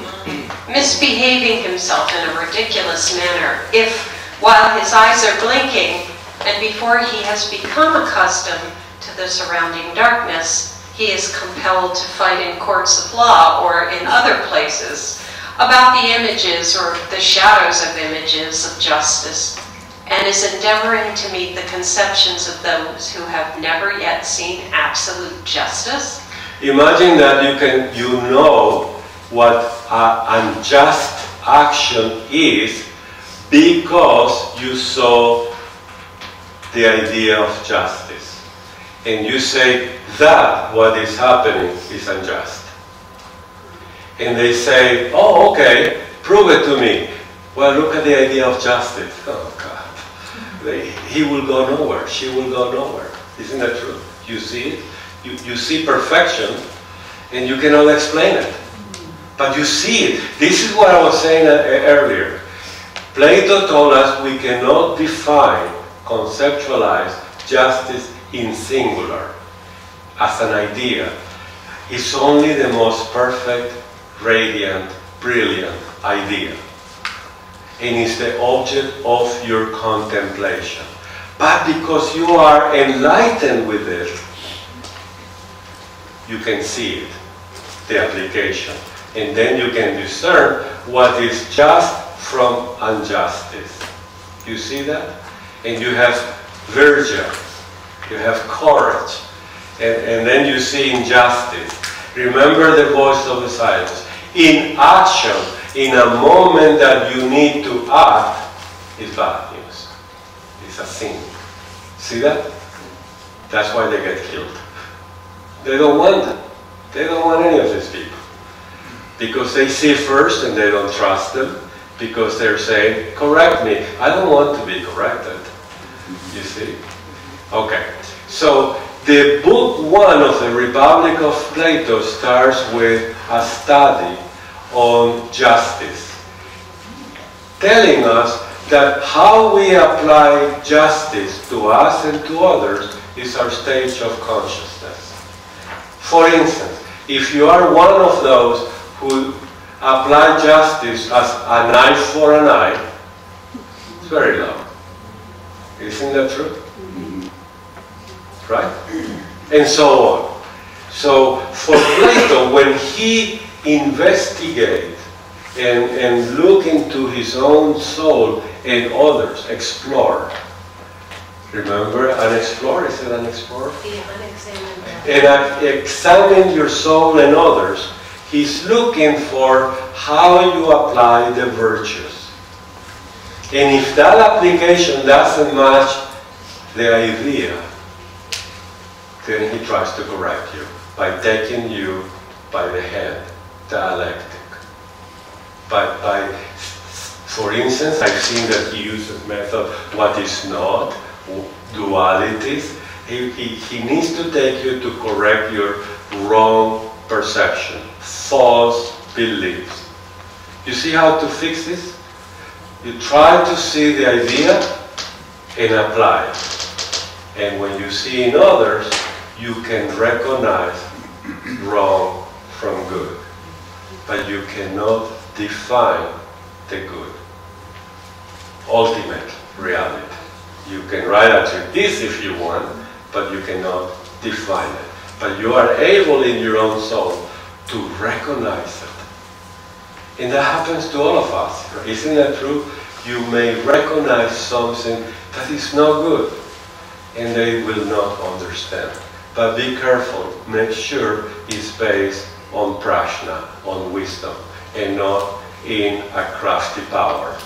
C: Misbehaving himself in a ridiculous manner if, while his eyes are blinking and before he has become accustomed to the surrounding darkness, he is compelled to fight in courts of law or in other places about the images or the shadows of images of justice and is endeavoring to meet the conceptions of those who have never yet seen absolute justice?
A: Imagine that you can, you know what an unjust action is because you saw the idea of justice. And you say that what is happening is unjust. And they say, oh, okay, prove it to me. Well, look at the idea of justice. Oh, God. They, he will go nowhere. She will go nowhere. Isn't that true? You see it? You, you see perfection and you cannot explain it. But you see it. This is what I was saying uh, earlier. Plato told us we cannot define, conceptualize justice in singular as an idea. It's only the most perfect, radiant, brilliant idea. And it's the object of your contemplation. But because you are enlightened with it, you can see it, the application. And then you can discern what is just from injustice. You see that? And you have virtue, you have courage, and, and then you see injustice. Remember the voice of the silence. In action, in a moment that you need to act, is bad news. It's a sin. See that? That's why they get killed. They don't want them. They don't want any of these people. Because they see first and they don't trust them. Because they're saying, correct me. I don't want to be corrected. You see? Okay. So the book one of the Republic of Plato starts with a study on justice, telling us that how we apply justice to us and to others is our stage of consciousness. For instance, if you are one of those who apply justice as an eye for an eye, it's very low. Isn't that true? Right? And so on. So for Plato, when he investigates and, and look into his own soul and others, explore. Remember, an explorer, is it an explorer?
C: The unexamined.
A: and uh, examine your soul and others, he's looking for how you apply the virtues. And if that application doesn't match the idea, then he tries to correct you by taking you by the hand, dialectic. But by, for instance, I've seen that he uses method what is not, dualities, he, he, he needs to take you to correct your wrong perception, false beliefs. You see how to fix this? You try to see the idea and apply it. And when you see in others, you can recognize wrong from good. But you cannot define the good. Ultimate reality. You can write a treatise if you want, but you cannot define it. But you are able in your own soul to recognize it. And that happens to all of us. Isn't that true? You may recognize something that is not good, and they will not understand. But be careful. Make sure it's based on prajna, on wisdom, and not in a crafty power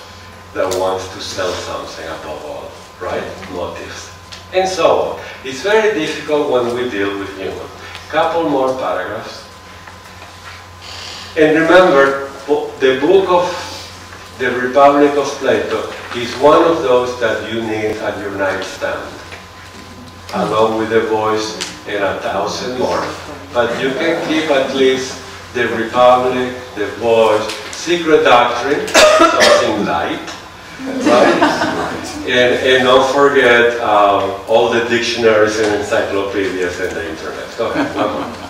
A: that wants to sell something above all, right? Motives. And so on. It's very difficult when we deal with humans. Couple more paragraphs. And remember, the book of the Republic of Plato is one of those that you need at your nightstand, along with the voice and a thousand more. But you can keep at least the Republic, the voice, secret doctrine, something light, right? And, and don't forget um, all the dictionaries and encyclopedias and the internet. Go ahead.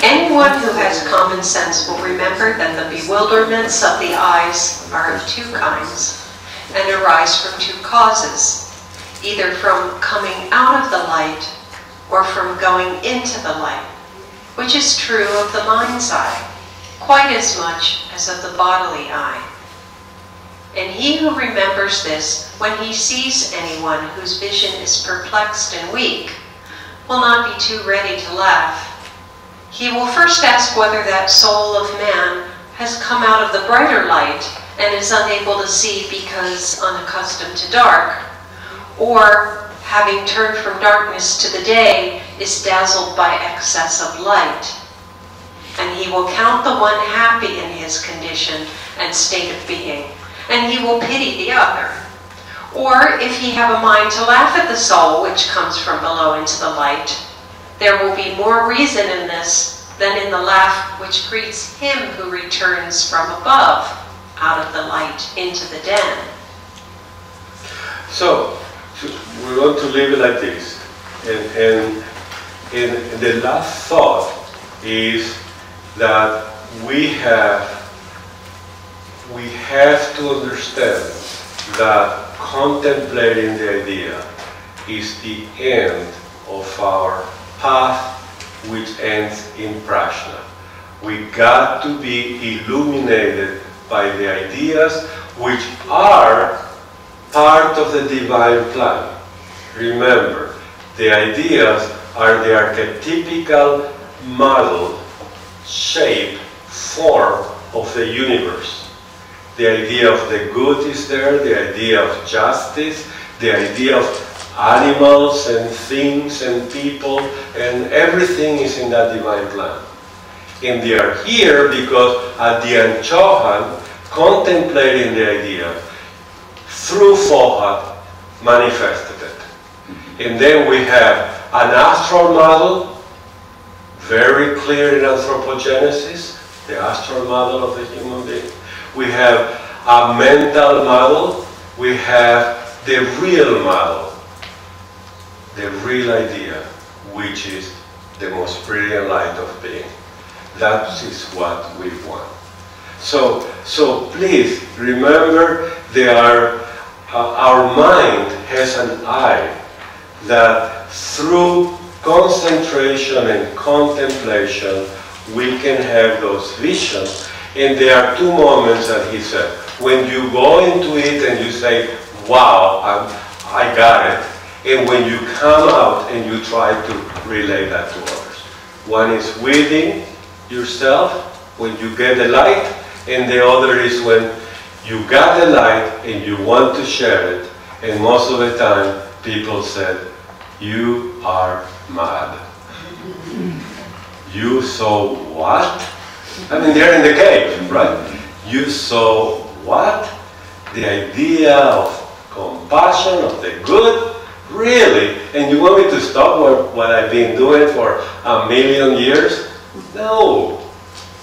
C: Anyone who has common sense will remember that the bewilderments of the eyes are of two kinds and arise from two causes, either from coming out of the light or from going into the light, which is true of the mind's eye, quite as much as of the bodily eye. And he who remembers this, when he sees anyone whose vision is perplexed and weak, will not be too ready to laugh. He will first ask whether that soul of man has come out of the brighter light and is unable to see because unaccustomed to dark, or having turned from darkness to the day, is dazzled by excess of light. And he will count the one happy in his condition and state of being, and he will pity the other. Or if he have a mind to laugh at the soul which comes from below into the light, there will be more reason in this than in the laugh which greets him who returns from above. out of the light into the den.
A: So, we want to leave it like this. And, and, and the last thought is that we have, we have to understand that contemplating the idea is the end of our path which ends in prajna. We got to be illuminated by the ideas which are part of the divine plan. Remember, the ideas are the archetypical model, shape, form of the universe. The idea of the good is there, the idea of justice, the idea of animals and things and people, and everything is in that divine plan. And they are here because at Dhyan Chohan, contemplating the idea, through Fohat, manifested it. And then we have an astral model, very clear in anthropogenesis, the astral model of the human being. We have a mental model, we have the real model, the real idea, which is the most brilliant light of being. That is what we want. So, so please remember there are, uh, our mind has an eye that through concentration and contemplation we can have those visions. And there are two moments that he said. When you go into it and you say, wow, I'm, I got it. And when you come out and you try to relay that to others. One is within yourself, when you get the light, and the other is when you got the light and you want to share it. And most of the time, people said, you are mad. You saw what? I mean, they're in the cave, right? You saw what? The idea of compassion, of the good? Really? And you want me to stop what, what I've been doing for a million years? No.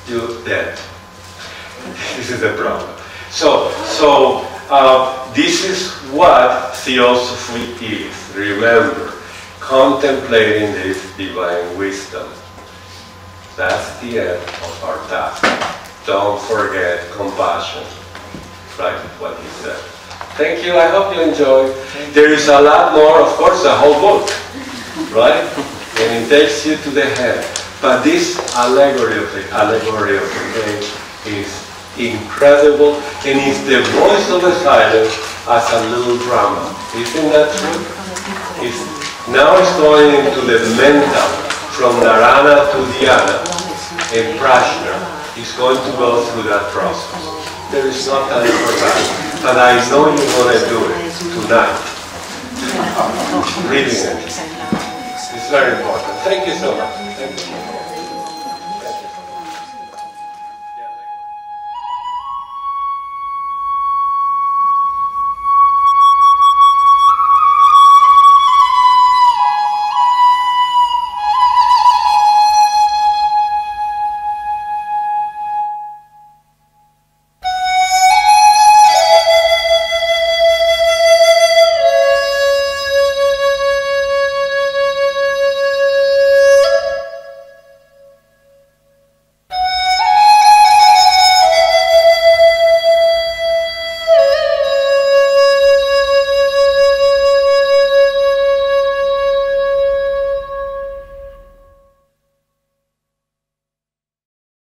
A: You dead. this is the problem. So, so uh, this is what theosophy is. Remember, contemplating this divine wisdom. That's the end of our task. Don't forget compassion. Right, what he said. Thank you, I hope you enjoy. There is a lot more, of course, a whole book, right? And it takes you to the head. But this allegory of the allegory of the cave is incredible and it's the voice of the silence as a little drama. Isn't that true? It's, now it's going into the mental, from Dharana to Dhyana, and Prajna is going to go through that process. There is no time for that, but I know you're going to do it tonight. Reading it. It's very important. Thank you so much.